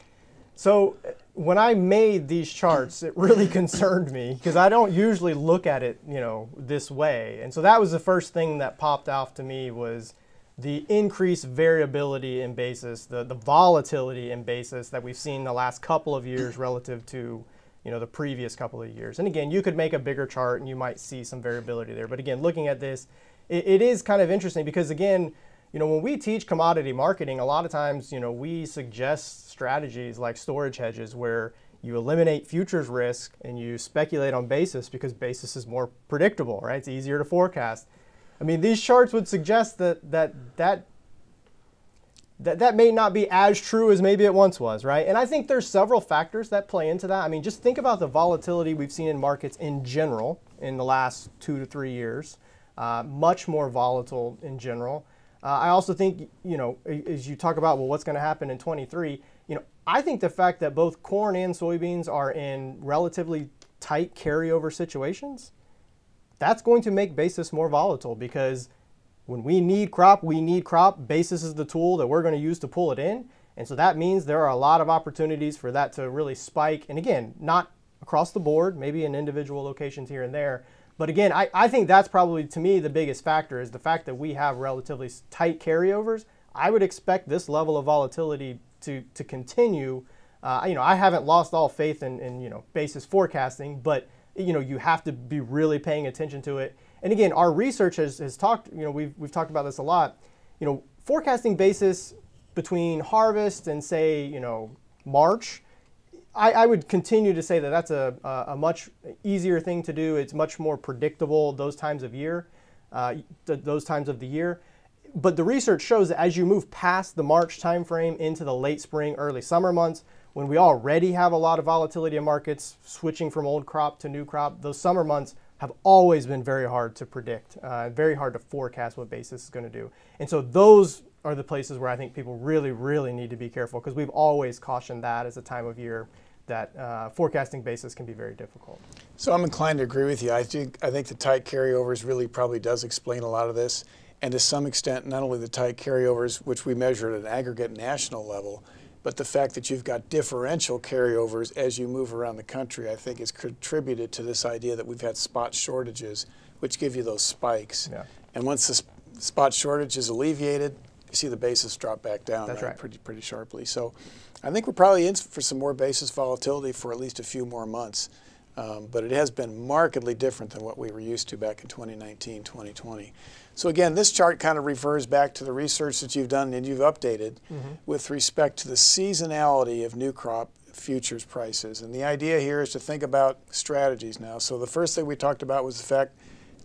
So when I made these charts, it really concerned me because I don't usually look at it, you know, this way. And so that was the first thing that popped off to me was the increased variability in basis, the, the volatility in basis that we've seen the last couple of years relative to you know the previous couple of years. And again, you could make a bigger chart and you might see some variability there. But again, looking at this, it, it is kind of interesting because again, you know, when we teach commodity marketing, a lot of times, you know, we suggest strategies like storage hedges where you eliminate futures risk and you speculate on basis because basis is more predictable, right? It's easier to forecast. I mean, these charts would suggest that that that that, that may not be as true as maybe it once was, right? And I think there's several factors that play into that. I mean, just think about the volatility we've seen in markets in general in the last two to three years. Uh, much more volatile in general. Uh, I also think, you know, as you talk about, well, what's going to happen in 23, you know, I think the fact that both corn and soybeans are in relatively tight carryover situations, that's going to make basis more volatile because when we need crop, we need crop. Basis is the tool that we're going to use to pull it in. And so that means there are a lot of opportunities for that to really spike. And again, not across the board, maybe in individual locations here and there. But again, I, I think that's probably to me the biggest factor is the fact that we have relatively tight carryovers. I would expect this level of volatility to, to continue. Uh, you know, I haven't lost all faith in, in, you know, basis forecasting, but, you know, you have to be really paying attention to it. And again, our research has, has talked, you know, we've, we've talked about this a lot. You know, forecasting basis between harvest and say, you know, March, I, I would continue to say that that's a, a, much easier thing to do. It's much more predictable those times of year, uh, th- those times of the year. But the research shows that as you move past the March timeframe into the late spring, early summer months, when we already have a lot of volatility in markets, switching from old crop to new crop, those summer months have always been very hard to predict, uh, very hard to forecast what basis is going to do. And so those are the places where I think people really, really need to be careful because we've always cautioned that as a time of year that uh, forecasting basis can be very difficult. So I'm inclined to agree with you. I think I think the tight carryovers really probably does explain a lot of this, and to some extent, not only the tight carryovers, which we measure at an aggregate national level, but the fact that you've got differential carryovers as you move around the country, I think, has contributed to this idea that we've had spot shortages, which give you those spikes. Yeah. And once the sp- spot shortage is alleviated, you see the basis drop back down right, right. pretty pretty sharply. So I think we're probably in for some more basis volatility for at least a few more months. Um, but it has been markedly different than what we were used to back in 2019, 2020. So again, this chart kind of refers back to the research that you've done and you've updated mm-hmm. with respect to the seasonality of new crop futures prices. And the idea here is to think about strategies now. So the first thing we talked about was the fact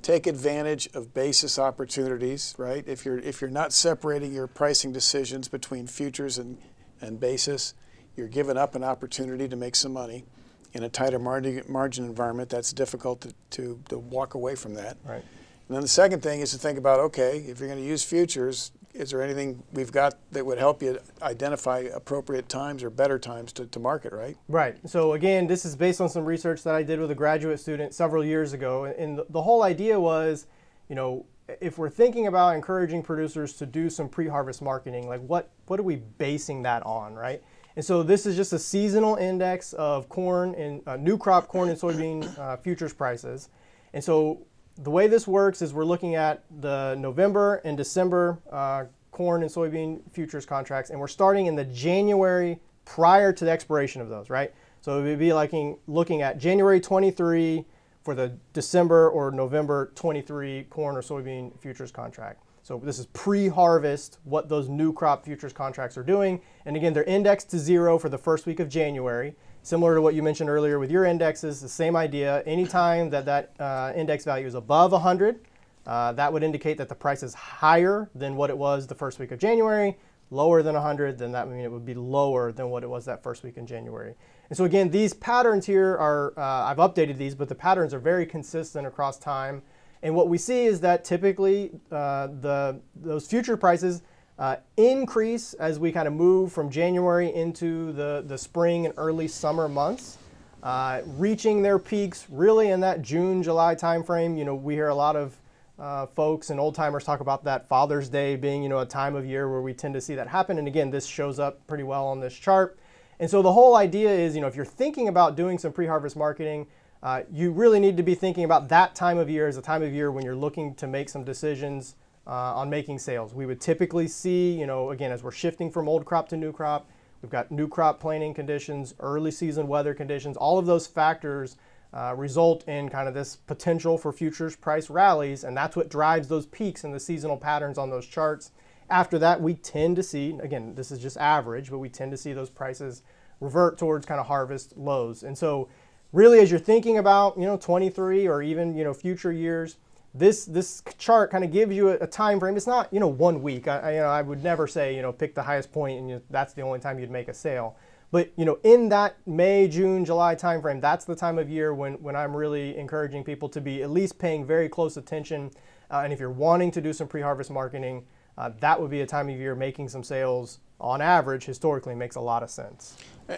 take advantage of basis opportunities, right? If you're if you're not separating your pricing decisions between futures and, and basis, you're giving up an opportunity to make some money. In a tighter margin, margin environment, that's difficult to, to, to walk away from that. Right. And then the second thing is to think about okay, if you're going to use futures, is there anything we've got that would help you identify appropriate times or better times to, to market, right? Right. So, again, this is based on some research that I did with a graduate student several years ago. And the, whole idea was, you know, if we're thinking about encouraging producers to do some pre-harvest marketing, like what what are we basing that on, right? And so this is just a seasonal index of corn and uh, new crop corn and soybean uh, futures prices. And so the way this works is we're looking at the November and December uh, corn and soybean futures contracts, and we're starting in the January prior to the expiration of those, right? So we'd be like looking at January 23 for the December or November 23 corn or soybean futures contract. So this is pre-harvest, what those new crop futures contracts are doing. And again, they're indexed to zero for the first week of January. Similar to what you mentioned earlier with your indexes, the same idea. Anytime that that uh, index value is above 100, uh, that would indicate that the price is higher than what it was the first week of January. Lower than 100, then that would mean it would be lower than what it was that first week in January. And so again, these patterns here are, uh, I've updated these, but the patterns are very consistent across time. And what we see is that typically uh, the, those future prices uh, increase as we kind of move from January into the, the spring and early summer months, uh, reaching their peaks really in that June, July timeframe. You know, we hear a lot of uh, folks and old timers talk about that Father's Day being, you know, a time of year where we tend to see that happen. And again, this shows up pretty well on this chart. And so the whole idea is, you know, if you're thinking about doing some pre-harvest marketing, uh, you really need to be thinking about that time of year as a time of year when you're looking to make some decisions on making sales. We would typically see, you know, again, as we're shifting from old crop to new crop, We've got new crop planting conditions, early season weather conditions. All of those factors uh, result in kind of this potential for futures price rallies, and that's what drives those peaks in the seasonal patterns on those charts. After that, we tend to see, again, this is just average, but we tend to see those prices revert towards kind of harvest lows. And so, really, as you're thinking about, you know, 23 or even, you know, future years, this this chart kind of gives you a, a, time frame. It's not, you know, one week. I, I, you know, I would never say, you know, pick the highest point and you, that's the only time you'd make a sale. But you know, in that May, June, July timeframe, that's the time of year when, when I'm really encouraging people to be at least paying very close attention. Uh, and if you're wanting to do some pre-harvest marketing, uh, that would be a time of year making some sales on average historically makes a lot of sense.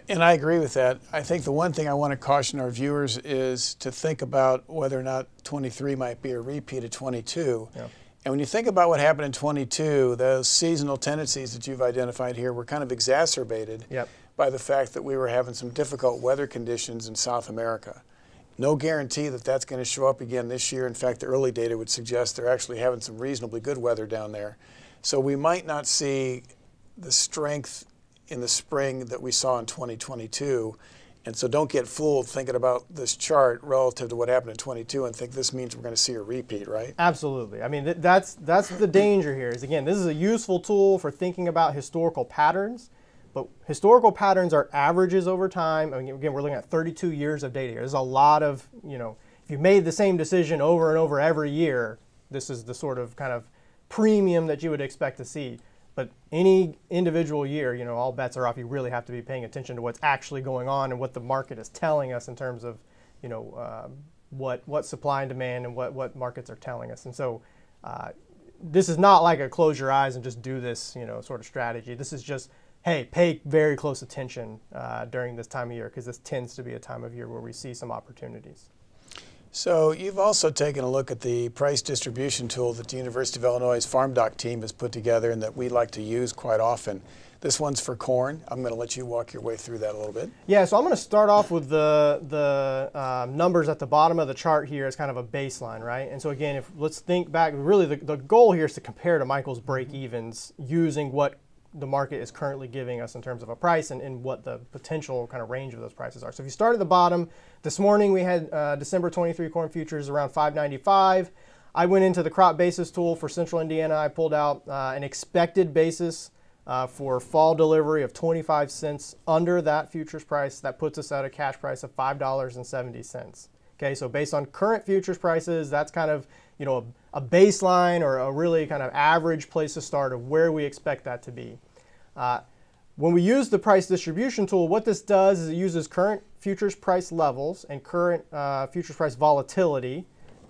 And I agree with that. I think the one thing I want to caution our viewers is to think about whether or not 23 might be a repeat of 22. Yeah. And when you think about what happened in 22, those seasonal tendencies that you've identified here were kind of exacerbated yep by the fact that we were having some difficult weather conditions in South America. No guarantee that that's going to show up again this year. In fact, the early data would suggest they're actually having some reasonably good weather down there. So we might not see the strength in the spring that we saw in 2022. And so don't get fooled thinking about this chart relative to what happened in 22 and think this means we're going to see a repeat, right? Absolutely. I mean, th- that's, that's the danger here is, again, this is a useful tool for thinking about historical patterns but historical patterns are averages over time. I mean, again, we're looking at 32 years of data here. There's a lot of, you know, if you made the same decision over and over every year, this is the sort of kind of premium that you would expect to see. But any individual year, you know, all bets are off. You really have to be paying attention to what's actually going on and what the market is telling us in terms of, you know, uh, what what supply and demand and what what markets are telling us. And so, uh, this is not like a close your eyes and just do this, you know, sort of strategy. This is just hey, pay very close attention uh, during this time of year because this tends to be a time of year where we see some opportunities. So you've also taken a look at the price distribution tool that the University of Illinois farmdoc team has put together and that we like to use quite often. This one's for corn. I'm going to let you walk your way through that a little bit. Yeah, so I'm going to start off with the the um, numbers at the bottom of the chart here as kind of a baseline, right? And so again, if let's think back, really the, the goal here is to compare to Michael's break evens using what the market is currently giving us in terms of a price and, and what the potential kind of range of those prices are. So if you start at the bottom, this morning we had uh, December 23 corn futures around 595. I went into the crop basis tool for central Indiana. I pulled out uh, an expected basis uh, for fall delivery of 25 cents under that futures price. That puts us at a cash price of $5.70. Okay, so based on current futures prices, that's kind of you know a, baseline or a really kind of average place to start of where we expect that to be. Uh, when we use the price distribution tool, what this does is it uses current futures price levels and current uh, futures price volatility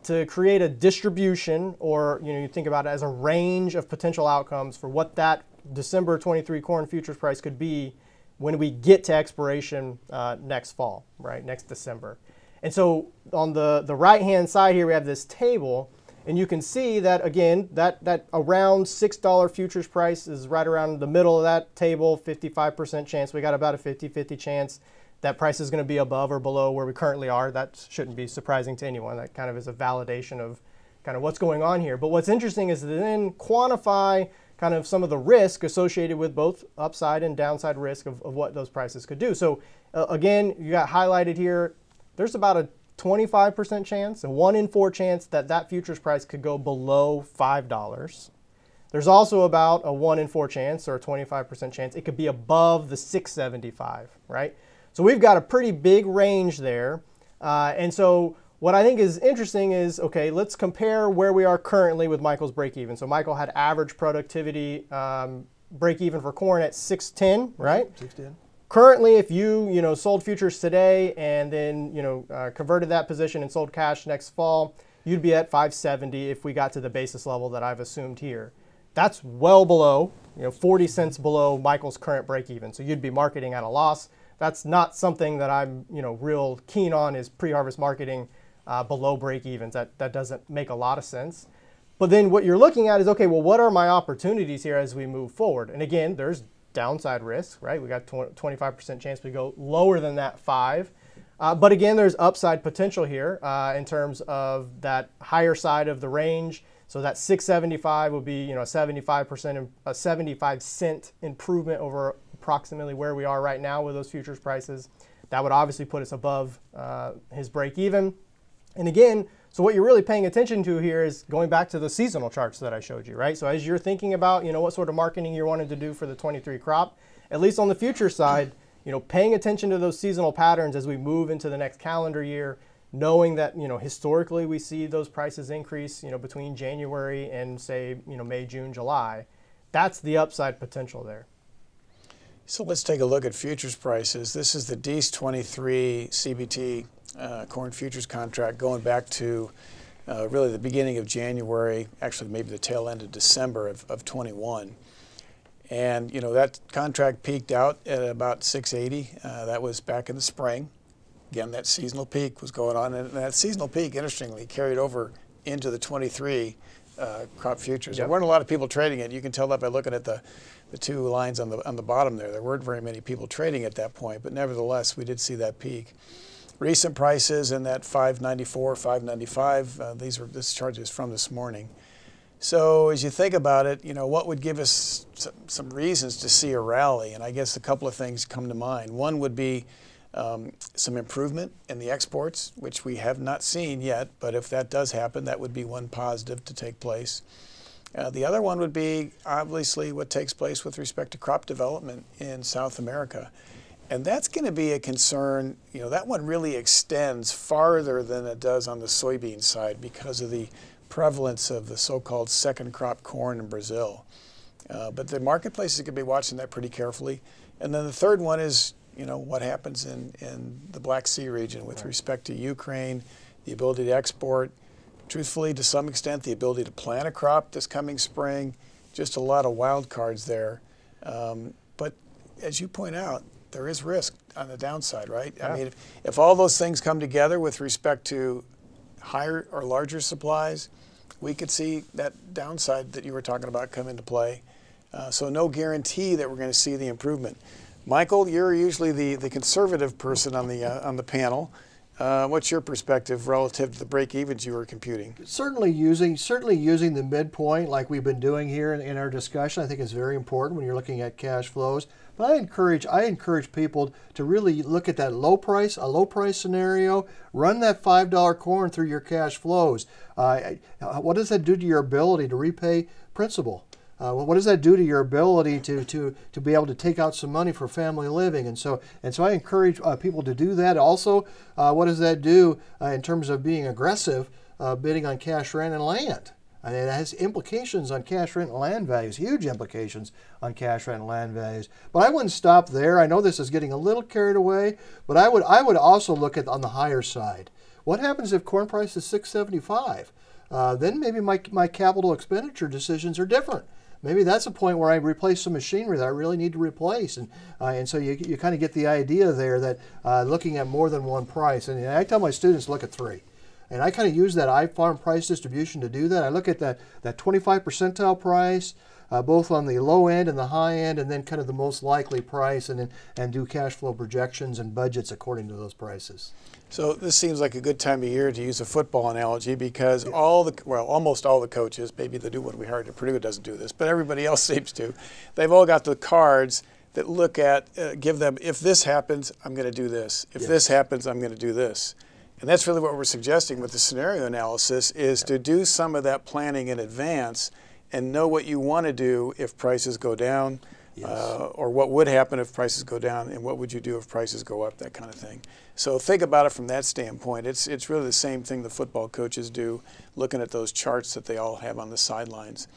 to create a distribution, or you know, you think about it as a range of potential outcomes for what that December 23 corn futures price could be when we get to expiration uh, next fall, right, next December. And so on the, the right-hand side here, we have this table and you can see that again, that, that around $6 futures price is right around the middle of that table, 55% chance. We got about a 50-50 chance that price is going to be above or below where we currently are. That shouldn't be surprising to anyone. That kind of is a validation of kind of what's going on here. But what's interesting is to then quantify kind of some of the risk associated with both upside and downside risk of, of what those prices could do. So uh, again, you got highlighted here, there's about a 25% chance, a 1 in 4 chance that that futures price could go below $5. There's also about a 1 in 4 chance or a 25% chance it could be above the 675, right? So we've got a pretty big range there. Uh, and so what I think is interesting is, okay, let's compare where we are currently with Michael's break even. So Michael had average productivity um, break even for corn at 610, right? 610. Currently, if you you know sold futures today and then you know uh, converted that position and sold cash next fall, you'd be at 570 if we got to the basis level that I've assumed here. That's well below, you know, 40 cents below Michael's current break even. So you'd be marketing at a loss. That's not something that I'm you know real keen on is pre-harvest marketing uh, below break evens. That that doesn't make a lot of sense. But then what you're looking at is okay, well, what are my opportunities here as we move forward? And again, there's downside risk, right? We got 25% chance we go lower than that five. Uh, but again, there's upside potential here uh, in terms of that higher side of the range. So that 675 would be, you know, 75% a 75 cent improvement over approximately where we are right now with those futures prices, that would obviously put us above uh, his break even. And again, so what you're really paying attention to here is going back to the seasonal charts that I showed you, right? So as you're thinking about, you know, what sort of marketing you're wanting to do for the 23 crop, at least on the future side, you know, paying attention to those seasonal patterns as we move into the next calendar year, knowing that, you know, historically we see those prices increase, you know, between January and say, you know, May, June, July. That's the upside potential there. So let's take a look at futures prices. This is the DEES 23 CBT uh, corn futures contract going back to uh, really the beginning of January, actually maybe the tail end of December of, of 21. And you know that contract peaked out at about 680. Uh, that was back in the spring. Again, that seasonal peak was going on, and that seasonal peak, interestingly, carried over into the 23 uh, crop futures. Yep. There weren't a lot of people trading it. You can tell that by looking at the, the two lines on the, on the bottom there. There weren't very many people trading at that point, but nevertheless, we did see that peak. Recent prices in that 594, 595, uh, these are, this chart is from this morning. So as you think about it, you know, what would give us some, some reasons to see a rally? And I guess a couple of things come to mind. One would be um, some improvement in the exports, which we have not seen yet, but if that does happen, that would be one positive to take place. Uh, the other one would be obviously what takes place with respect to crop development in South America. And that's going to be a concern. You know, that one really extends farther than it does on the soybean side because of the prevalence of the so-called second crop corn in Brazil. Uh, but the marketplace is going to be watching that pretty carefully. And then the third one is you know, what happens in, in the Black Sea region with respect to Ukraine, the ability to export, truthfully, to some extent, the ability to plant a crop this coming spring, just a lot of wild cards there. Um, but as you point out, there is risk on the downside, right? Yeah. I mean, if, if all those things come together with respect to higher or larger supplies, we could see that downside that you were talking about come into play. Uh, so no guarantee that we're going to see the improvement. Michael, you're usually the, the conservative person on the, uh, on the panel. Uh, what's your perspective relative to the break evens you were computing? Certainly using certainly using the midpoint like we've been doing here in, in, our discussion, I think is very important when you're looking at cash flows. But I encourage I encourage people to really look at that low price, a low price scenario. Run that five dollar corn through your cash flows. Uh, what does that do to your ability to repay principal? Uh, what does that do to your ability to, to, to be able to take out some money for family living? And so, and so I encourage uh, people to do that. Also, uh, what does that do uh, in terms of being aggressive uh, bidding on cash rent and land? And it has implications on cash rent and land values, huge implications on cash rent and land values. But I wouldn't stop there. I know this is getting a little carried away, but I would I would also look at on the higher side. What happens if corn price is 675? Uh, then maybe my, my capital expenditure decisions are different maybe that's a point where I replace some machinery that I really need to replace. And, uh, and so you, you kind of get the idea there that uh, looking at more than one price. And I tell my students, look at three. And I kind of use that iFarm price distribution to do that. I look at that, that 25 percentile price, uh, both on the low end and the high end, and then kind of the most likely price, and, and do cash flow projections and budgets according to those prices. So this seems like a good time of year to use a football analogy because all the well, almost all the coaches, maybe the new one we hired at Purdue doesn't do this, but everybody else seems to. They've all got the cards that look at, uh, give them, if this happens, I'm going to do this. If yes. this happens, I'm going to do this. And that's really what we're suggesting with the scenario analysis is to do some of that planning in advance and know what you want to do if prices go down, yes. uh, or what would happen if prices go down, and what would you do if prices go up, that kind of thing. So think about it from that standpoint. It's, it's really the same thing the football coaches do, looking at those charts that they all have on the sidelines.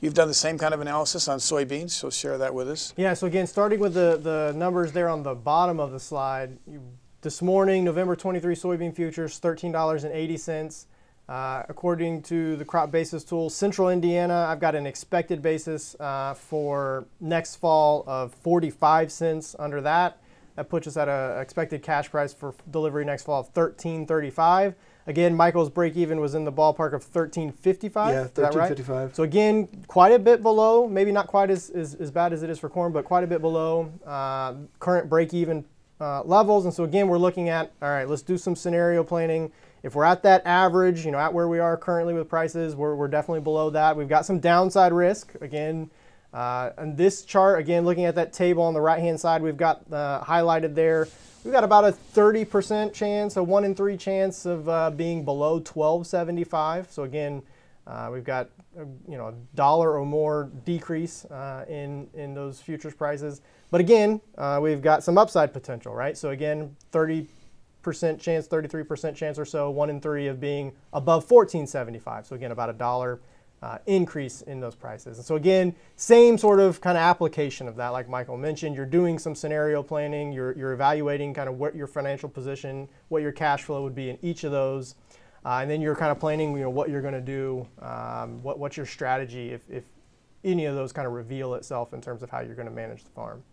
You've done the same kind of analysis on soybeans, so share that with us. Yeah, so again, starting with the, the numbers there on the bottom of the slide, you, this morning, November 23 soybean futures, $13.80. Uh, according to the crop basis tool, Central Indiana, I've got an expected basis uh, for next fall of 45 cents under that. That puts us at an expected cash price for delivery next fall of 13.35. Again, Michael's break even was in the ballpark of 13.55. Yeah, 13.55. Right? So again, quite a bit below. Maybe not quite as, as, as bad as it is for corn, but quite a bit below uh, current break even uh, levels. And so again, we're looking at all right. Let's do some scenario planning if we're at that average, you know, at where we are currently with prices, we're, we're definitely below that. We've got some downside risk. Again, Uh, and this chart, again, looking at that table on the right-hand side, we've got uh, highlighted there. We've got about a 30% chance, a one in three chance of uh, being below 1275. So again, uh, we've got you know a dollar or more decrease uh, in in those futures prices. But again, uh, we've got some upside potential, right? So again, 30 percent chance, 33% chance or so, one in three of being above 1475. So again, about a dollar uh, increase in those prices. And so again, same sort of kind of application of that, like Michael mentioned. You're doing some scenario planning. You're, you're evaluating kind of what your financial position, what your cash flow would be in each of those. Uh, and then you're kind of planning, you know, what you're going to do, um, what, what's your strategy if, if any of those kind of reveal itself in terms of how you're going to manage the farm.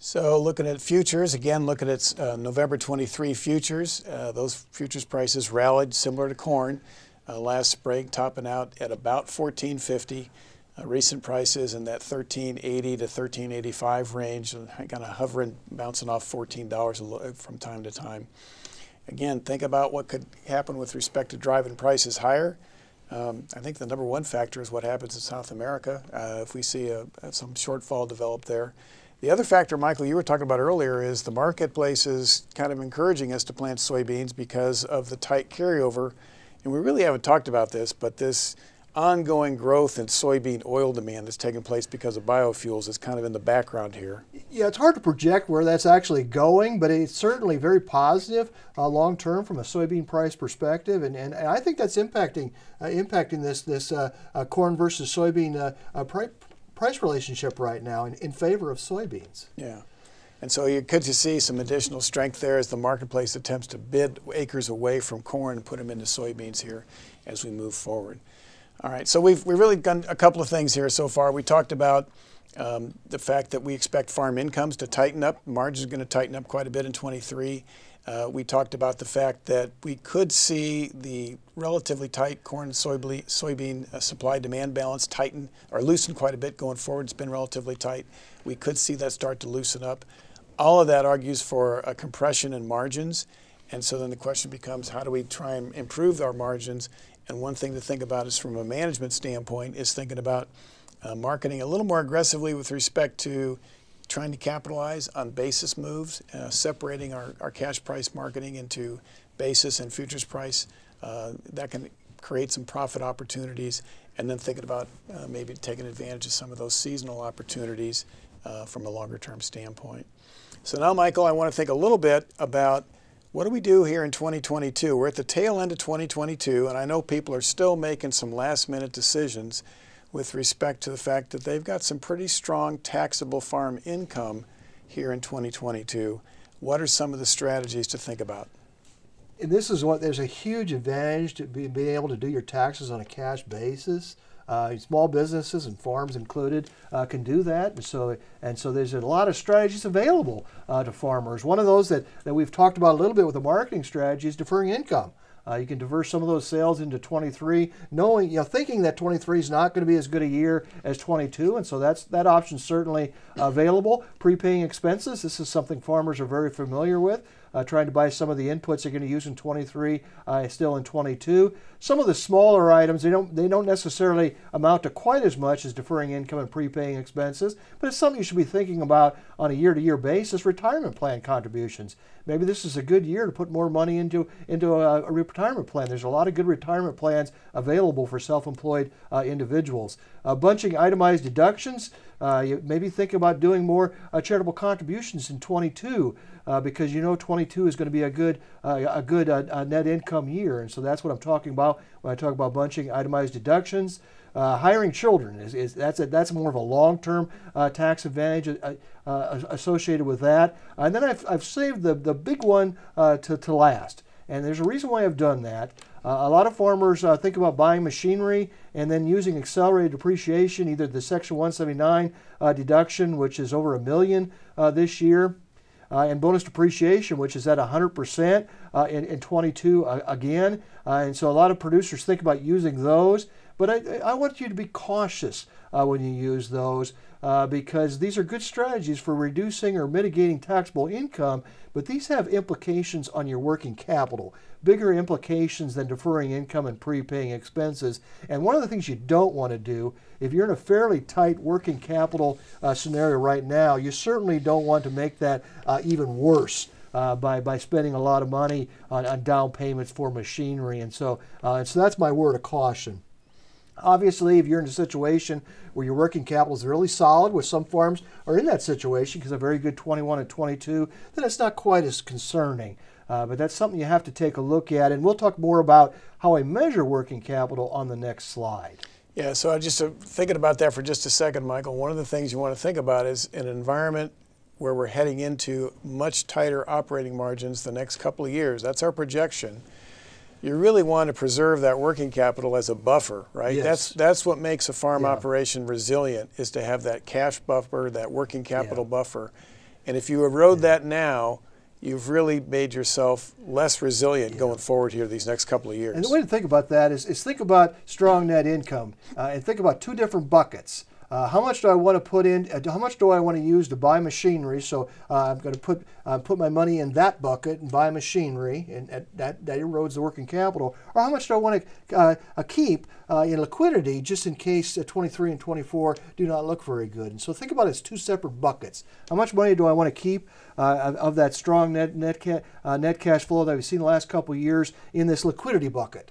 So looking at futures, again, looking at uh, November 23 futures, uh, those futures prices rallied similar to corn uh, last spring, topping out at about 1450. Uh, recent prices in that 1380 to 1385 range, kind of hovering, bouncing off $14 from time to time. Again, think about what could happen with respect to driving prices higher. Um, I think the number one factor is what happens in South America. Uh, if we see a, some shortfall develop there, the other factor, Michael, you were talking about earlier is the marketplace is kind of encouraging us to plant soybeans because of the tight carryover. And we really haven't talked about this, but this ongoing growth in soybean oil demand that's taking place because of biofuels is kind of in the background here. Yeah, it's hard to project where that's actually going, but it's certainly very positive uh, long term from a soybean price perspective, and, and, and I think that's impacting uh, impacting this this uh, uh corn versus soybean uh, uh, price price relationship right now in, in favor of soybeans. Yeah. And so you could see some additional strength there as the marketplace attempts to bid acres away from corn and put them into soybeans here as we move forward. All right, so we've, we've really done a couple of things here so far. We talked about um, the fact that we expect farm incomes to tighten up. Margins are going to tighten up quite a bit in 23. Uh, we talked about the fact that we could see the relatively tight corn soybean, soybean uh, supply demand balance tighten or loosen quite a bit going forward. It's been relatively tight. We could see that start to loosen up. All of that argues for a compression in margins. And so then the question becomes how do we try and improve our margins? And one thing to think about is from a management standpoint is thinking about uh, marketing a little more aggressively with respect to trying to capitalize on basis moves, uh, separating our, our cash price marketing into basis and futures price. Uh, that can create some profit opportunities, and then thinking about uh, maybe taking advantage of some of those seasonal opportunities uh, from a longer term standpoint. So now, Michael, I want to think a little bit about what do we do here in 2022? We're at the tail end of 2022, and I know people are still making some last minute decisions with respect to the fact that they've got some pretty strong taxable farm income here in 2022. What are some of the strategies to think about? And this is what there's a huge advantage to be, being able to do your taxes on a cash basis. Uh, small businesses and farms included uh, can do that, and so and so there's a lot of strategies available uh, to farmers. One of those that, that we've talked about a little bit with the marketing strategy is deferring income. Uh, you can divert some of those sales into 23, knowing, you know, thinking that 23 is not going to be as good a year as 22, and so that's that option certainly available. Prepaying expenses. This is something farmers are very familiar with uh, trying to buy some of the inputs they're going to use in 23, uh, still in 22. Some of the smaller items, they don't, they don't necessarily amount to quite as much as deferring income and prepaying expenses, but it's something you should be thinking about on a year-to-year basis, retirement plan contributions. Maybe this is a good year to put more money into, into a, a retirement plan. There's a lot of good retirement plans available for self-employed uh, individuals. Bunching itemized deductions, uh, you maybe think about doing more uh, charitable contributions in 22 uh, because you know 22 is going to be a good uh, a good uh, net income year, and so that's what I'm talking about when I talk about bunching itemized deductions. Uh, hiring children is, is that's a, that's more of a long-term uh, tax advantage uh, associated with that. And then I've, I've saved the, the big one to, to last. And there's a reason why I've done that. Uh, a lot of farmers uh, think about buying machinery and then using accelerated depreciation, either the Section 179 uh, deduction, which is over a million this year, and bonus depreciation, which is at 100% uh, in, in 22 uh, again. Uh, and so a lot of producers think about using those, but I, I want you to be cautious uh, when you use those uh, because these are good strategies for reducing or mitigating taxable income, but these have implications on your working capital. Bigger implications than deferring income and prepaying expenses. And one of the things you don't want to do, if you're in a fairly tight working capital uh, scenario right now, you certainly don't want to make that uh, even worse. Uh, by, by spending a lot of money on, on down payments for machinery. And so, uh, and so that's my word of caution. Obviously, if you're in a situation where your working capital is really solid, which some farms are in that situation because a very good 21 and 22, then it's not quite as concerning. Uh, but that's something you have to take a look at, and we'll talk more about how I measure working capital on the next slide. Yeah, so I just uh, thinking about that for just a second, Michael. One of the things you want to think about is an environment where we're heading into much tighter operating margins the next couple of years. That's our projection you really want to preserve that working capital as a buffer, right? Yes. That's that's what makes a farm yeah. operation resilient is to have that cash buffer, that working capital yeah. buffer. And if you erode yeah. that now, you've really made yourself less resilient going forward here these next couple of years. And the way to think about that is, is think about strong net income uh, and think about two different buckets. Uh, how much do I want to put in? Uh, how much do I want to use to buy machinery? So uh, I'm going to put uh, put my money in that bucket and buy machinery, and that that erodes the working capital. Or how much do I want to uh, uh, keep in liquidity just in case 23 and 24 do not look very good? And so think about it as two separate buckets. How much money do I want to keep of, of, that strong net net ca net cash flow that we've seen the last couple of years in this liquidity bucket,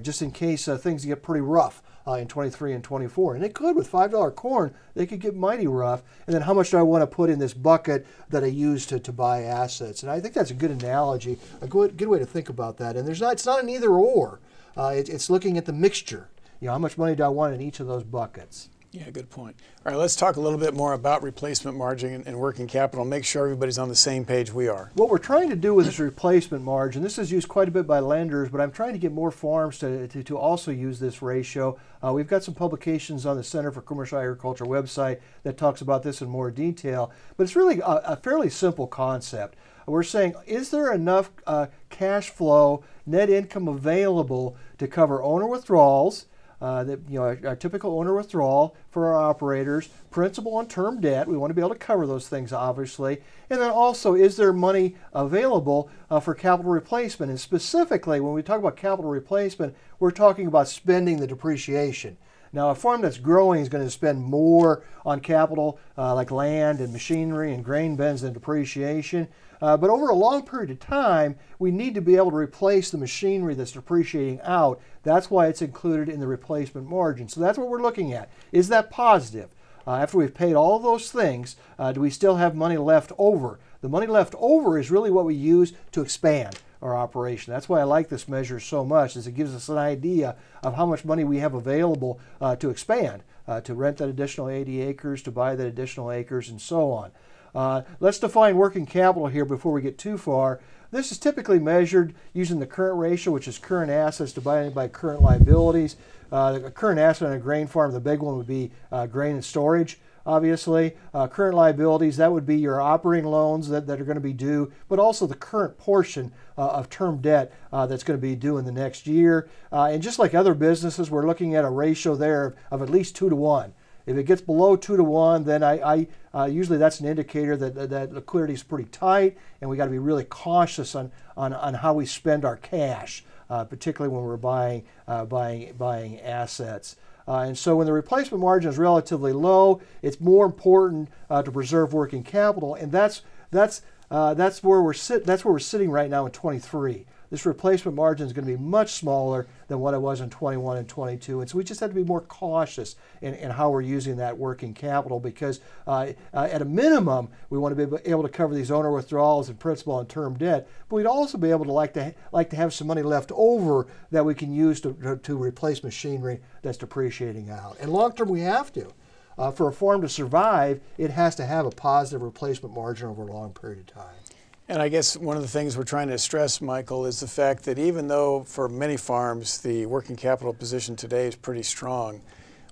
just in case things get pretty rough? Uh, in 23 and 24. And it could with $5 corn, they could get mighty rough. And then how much do I want to put in this bucket that I use to, to buy assets? And I think that's a good analogy, a good, good way to think about that. And there's not, it's not an either or. Uh, it, it's looking at the mixture. You know, how much money do I want in each of those buckets? Yeah, good point. All right, let's talk a little bit more about replacement margin and, working capital. Make sure everybody's on the same page we are. What we're trying to do with this replacement margin, this is used quite a bit by lenders, but I'm trying to get more farms to, to, to also use this ratio. Uh, we've got some publications on the Center for Commercial Agriculture website that talks about this in more detail, but it's really a, a fairly simple concept. We're saying, is there enough uh, cash flow, net income available to cover owner withdrawals, uh, that you know our, our, typical owner withdrawal for our operators, principal and term debt. We want to be able to cover those things, obviously, and then also is there money available uh, for capital replacement? And specifically, when we talk about capital replacement, we're talking about spending the depreciation. Now, a farm that's growing is going to spend more on capital uh, like land and machinery and grain bins than depreciation. Uh, but over a long period of time, we need to be able to replace the machinery that's depreciating out. That's why it's included in the replacement margin. So that's what we're looking at. Is that positive? Uh, after we've paid all those things, uh, do we still have money left over? The money left over is really what we use to expand our operation. That's why I like this measure so much, is it gives us an idea of how much money we have available uh, to expand, uh, to rent that additional 80 acres, to buy that additional acres, and so on. Uh, let's define working capital here before we get too far. This is typically measured using the current ratio, which is current assets divided by current liabilities. Uh, the current asset on a grain farm, the big one would be uh, grain and storage obviously. Uh, current liabilities, that would be your operating loans that, that are going to be due, but also the current portion uh, of term debt uh, that's going to be due in the next year. Uh, and just like other businesses, we're looking at a ratio there of, of, at least two to one. If it gets below two to one, then I, I uh, usually that's an indicator that, that, liquidity is pretty tight, and we got to be really cautious on, on, on how we spend our cash, uh, particularly when we're buying, buying, buying assets. Uh, and so when the replacement margin is relatively low, it's more important uh, to preserve working capital, and that's that's uh, that's where we're sit that's where we're sitting right now in 23 this replacement margin is going to be much smaller than what it was in 21 and 22. And so we just have to be more cautious in, in how we're using that working capital because uh, uh, at a minimum, we want to be able to cover these owner withdrawals and principal and term debt, but we'd also be able to like to, like to have some money left over that we can use to, to, to replace machinery that's depreciating out. And long term, we have to. Uh, for a farm to survive, it has to have a positive replacement margin over a long period of time. And I guess one of the things we're trying to stress, Michael, is the fact that even though for many farms the working capital position today is pretty strong,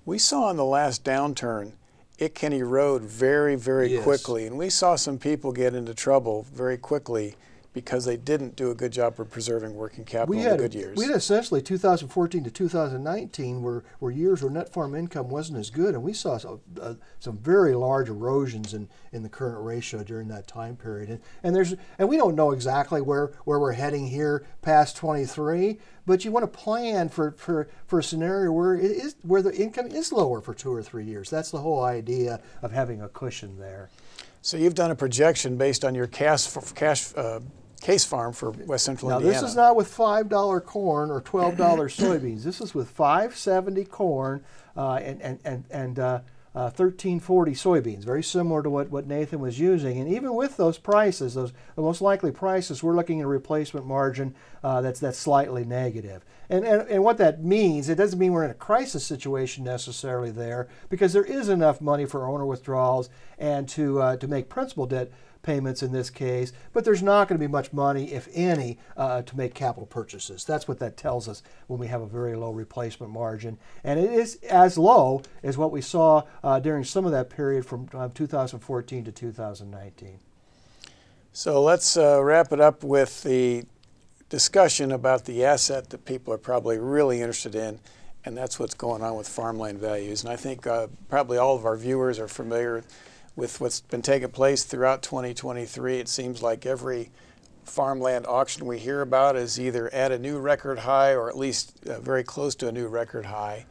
we saw in the last downturn it can erode very, very yes. quickly. And we saw some people get into trouble very quickly because they didn't do a good job of preserving working capital we in had, the good years. We had essentially 2014 to 2019 were, were years where net farm income wasn't as good, and we saw some, uh, some very large erosions in, in the current ratio during that time period. And, and there's and we don't know exactly where, where we're heading here past 23, but you want to plan for, for, for a scenario where it is where the income is lower for two or three years. That's the whole idea of having a cushion there. So you've done a projection based on your cash, cash uh, case farm for West Central now, Indiana. this is not with five dollar corn or twelve dollar soybeans. This is with five seventy corn uh, and and and and. Uh, uh, 1340 soybeans, very similar to what, what Nathan was using. And even with those prices, those the most likely prices, we're looking at a replacement margin uh, that's that's slightly negative. And, and and what that means, it doesn't mean we're in a crisis situation necessarily there, because there is enough money for owner withdrawals and to uh, to make principal debt payments in this case, but there's not going to be much money, if any, uh, to make capital purchases. That's what that tells us when we have a very low replacement margin. And it is as low as what we saw uh, during some of that period from uh, 2014 to 2019. So let's uh, wrap it up with the discussion about the asset that people are probably really interested in, and that's what's going on with farmland values. And I think uh, probably all of our viewers are familiar with what's been taking place throughout 2023, it seems like every farmland auction we hear about is either at a new record high or at least uh, very close to a new record high.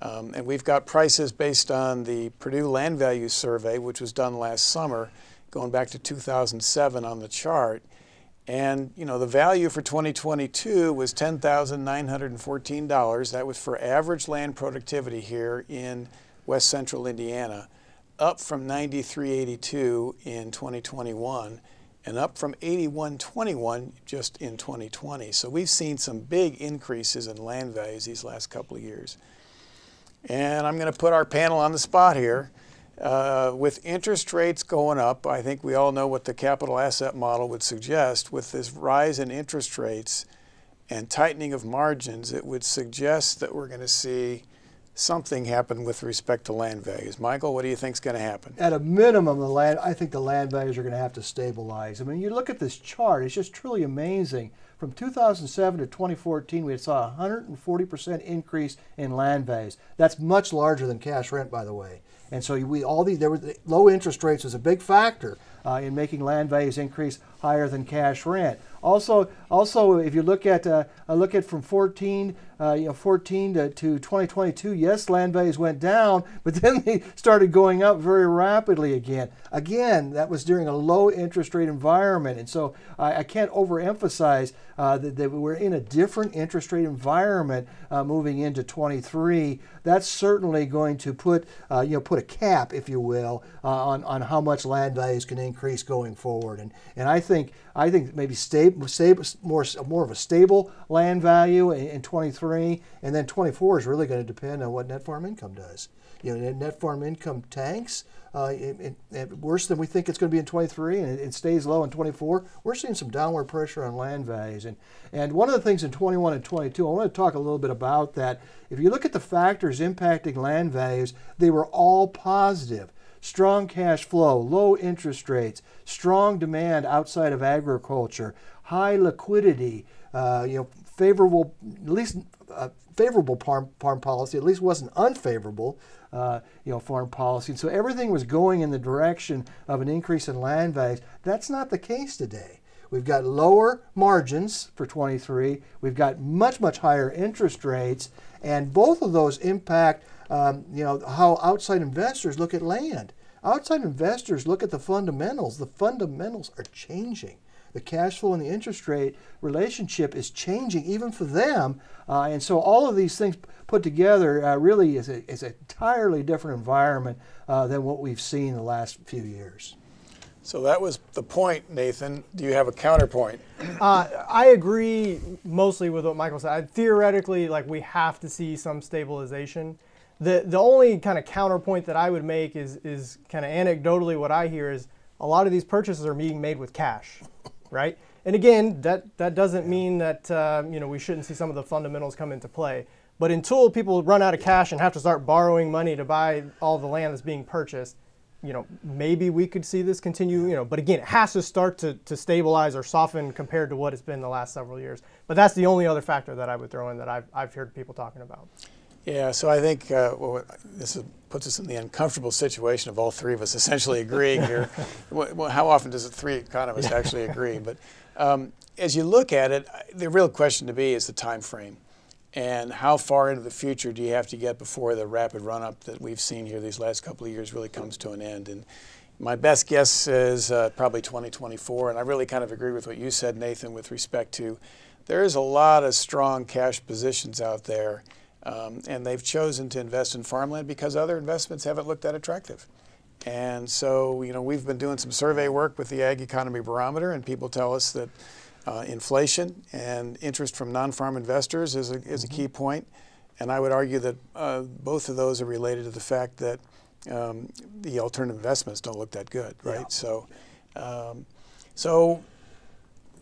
Um, and we've got prices based on the Purdue Land Value Survey, which was done last summer, going back to 2007 on the chart. And you know the value for 2022 was $10,914. That was for average land productivity here in West Central Indiana up from 93.82 in 2021 and up from 81.21 just in 2020. So we've seen some big increases in land values these last couple of years. And I'm going to put our panel on the spot here. Uh, with interest rates going up, I think we all know what the capital asset model would suggest. With this rise in interest rates and tightening of margins, it would suggest that we're going to see something happen with respect to land values. Michael, what do you think is going to happen? At a minimum, the land, I think the land values are going to have to stabilize. I mean, you look at this chart, it's just truly amazing. From 2007 to 2014, we saw a 140% increase in land values. That's much larger than cash rent, by the way. And so we all these there were low interest rates was a big factor uh, in making land values increase higher than cash rent. Also, also if you look at uh, look at from 14 uh, you know, 14 to, to 2022, yes, land values went down, but then they started going up very rapidly again. Again, that was during a low interest rate environment. And so I, I can't overemphasize uh, that, that, we're in a different interest rate environment uh, moving into 23. That's certainly going to put, uh, you know, put a cap, if you will, uh, on, on how much land values can increase going forward. And, and I think I think maybe stable, stable, more, more of a stable land value in, in 23, and then 24 is really going to depend on what net farm income does. You know, net farm income tanks, uh, it, it, worse than we think it's going to be in 23, and it, it, stays low in 24. We're seeing some downward pressure on land values, and and one of the things in 21 and 22, I want to talk a little bit about that. If you look at the factors impacting land values, they were all positive strong cash flow, low interest rates, strong demand outside of agriculture, high liquidity, uh, you know, favorable, at least uh, favorable farm, farm policy, at least wasn't unfavorable, uh, you know, farm policy. And so everything was going in the direction of an increase in land values. That's not the case today. We've got lower margins for 23. We've got much, much higher interest rates, and both of those impact um, you know, how outside investors look at land. Outside investors look at the fundamentals. The fundamentals are changing. The cash flow and the interest rate relationship is changing even for them. Uh, and so all of these things put together uh, really is, a, is an entirely different environment uh, than what we've seen the last few years. So that was the point, Nathan. Do you have a counterpoint? Uh, I agree mostly with what Michael said. Theoretically, like we have to see some stabilization. The the only kind of counterpoint that I would make is is kind of anecdotally what I hear is a lot of these purchases are being made with cash, right? And again, that that doesn't mean that uh, you know we shouldn't see some of the fundamentals come into play. But until people run out of cash and have to start borrowing money to buy all the land that's being purchased, you know, maybe we could see this continue, you know, but again, it has to start to, to stabilize or soften compared to what it's been the last several years. But that's the only other factor that I would throw in that I've, I've heard people talking about. Yeah, so I think uh, well, this is, puts us in the uncomfortable situation of all three of us essentially agreeing here. well, how often does the three economists actually agree? But um, as you look at it, the real question to me is the time frame. And how far into the future do you have to get before the rapid run up that we've seen here these last couple of years really comes to an end? And my best guess is uh, probably 2024. And I really kind of agree with what you said, Nathan, with respect to there is a lot of strong cash positions out there um, and they've chosen to invest in farmland because other investments haven't looked that attractive. And so, you know, we've been doing some survey work with the Ag Economy Barometer, and people tell us that uh, inflation and interest from non-farm investors is a, is a key mm-hmm. point. And I would argue that uh, both of those are related to the fact that um, the alternative investments don't look that good, right? Yeah. So, um, so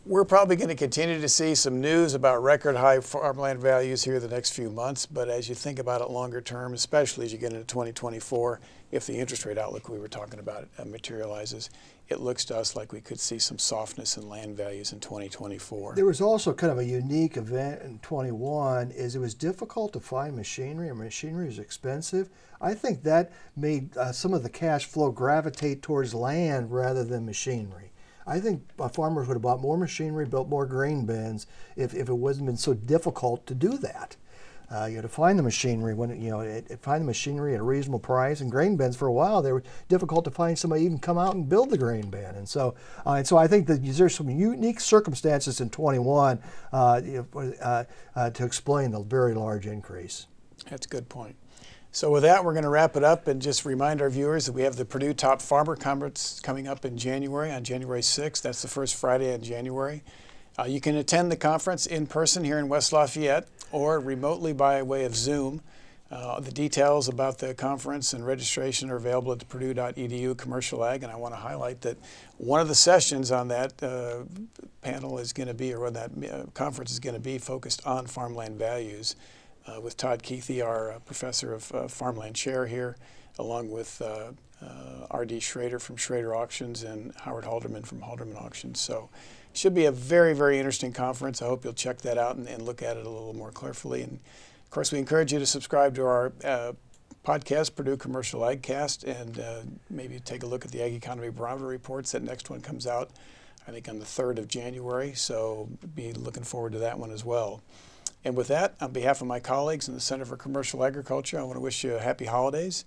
we're probably going to continue to see some news about record high farmland values here the next few months, but as you think about it longer term, especially as you get into 2024, if the interest rate outlook we were talking about uh, materializes, it looks to us like we could see some softness in land values in 2024. There was also kind of a unique event in 21 is it was difficult to find machinery and machinery is expensive. I think that made uh, some of the cash flow gravitate towards land rather than machinery. I think farmers would have bought more machinery, built more grain bins if, if it wasn't been so difficult to do that. Uh, you know, to find the machinery when you know it, it, find the machinery at a reasonable price and grain bins for a while they were difficult to find somebody even come out and build the grain bin and so uh, and so I think that there's some unique circumstances in 21 uh, uh, uh, to explain the very large increase. That's a good point. So with that, we're going to wrap it up and just remind our viewers that we have the Purdue Top Farmer Conference coming up in January, on January 6th. That's the first Friday in January. Uh, you can attend the conference in person here in West Lafayette or remotely by way of Zoom. Uh, the details about the conference and registration are available at purdue.edu commercial ag, and I want to highlight that one of the sessions on that uh, panel is going to be, or that uh, conference is going to be, focused on farmland values uh, with Todd Kuethe, our uh, professor of uh, farmland share here, along with uh, uh, R.D. Schrader from Schrader Auctions and Howard Halderman from Halderman Auctions. So it should be a very, very interesting conference. I hope you'll check that out and, and look at it a little more carefully. And of course, we encourage you to subscribe to our uh, podcast, Purdue Commercial AgCast, and maybe take a look at the Ag Economy Barometer reports. That next one comes out, I think, on the 3rd of January. So be looking forward to that one as well. And with that, on behalf of my colleagues in the Center for Commercial Agriculture, I want to wish you a happy holidays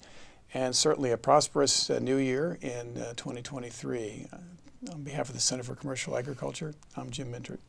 and certainly a prosperous uh, new year in uh, 2023. Uh, on behalf of the Center for Commercial Agriculture, I'm Jim Mintert.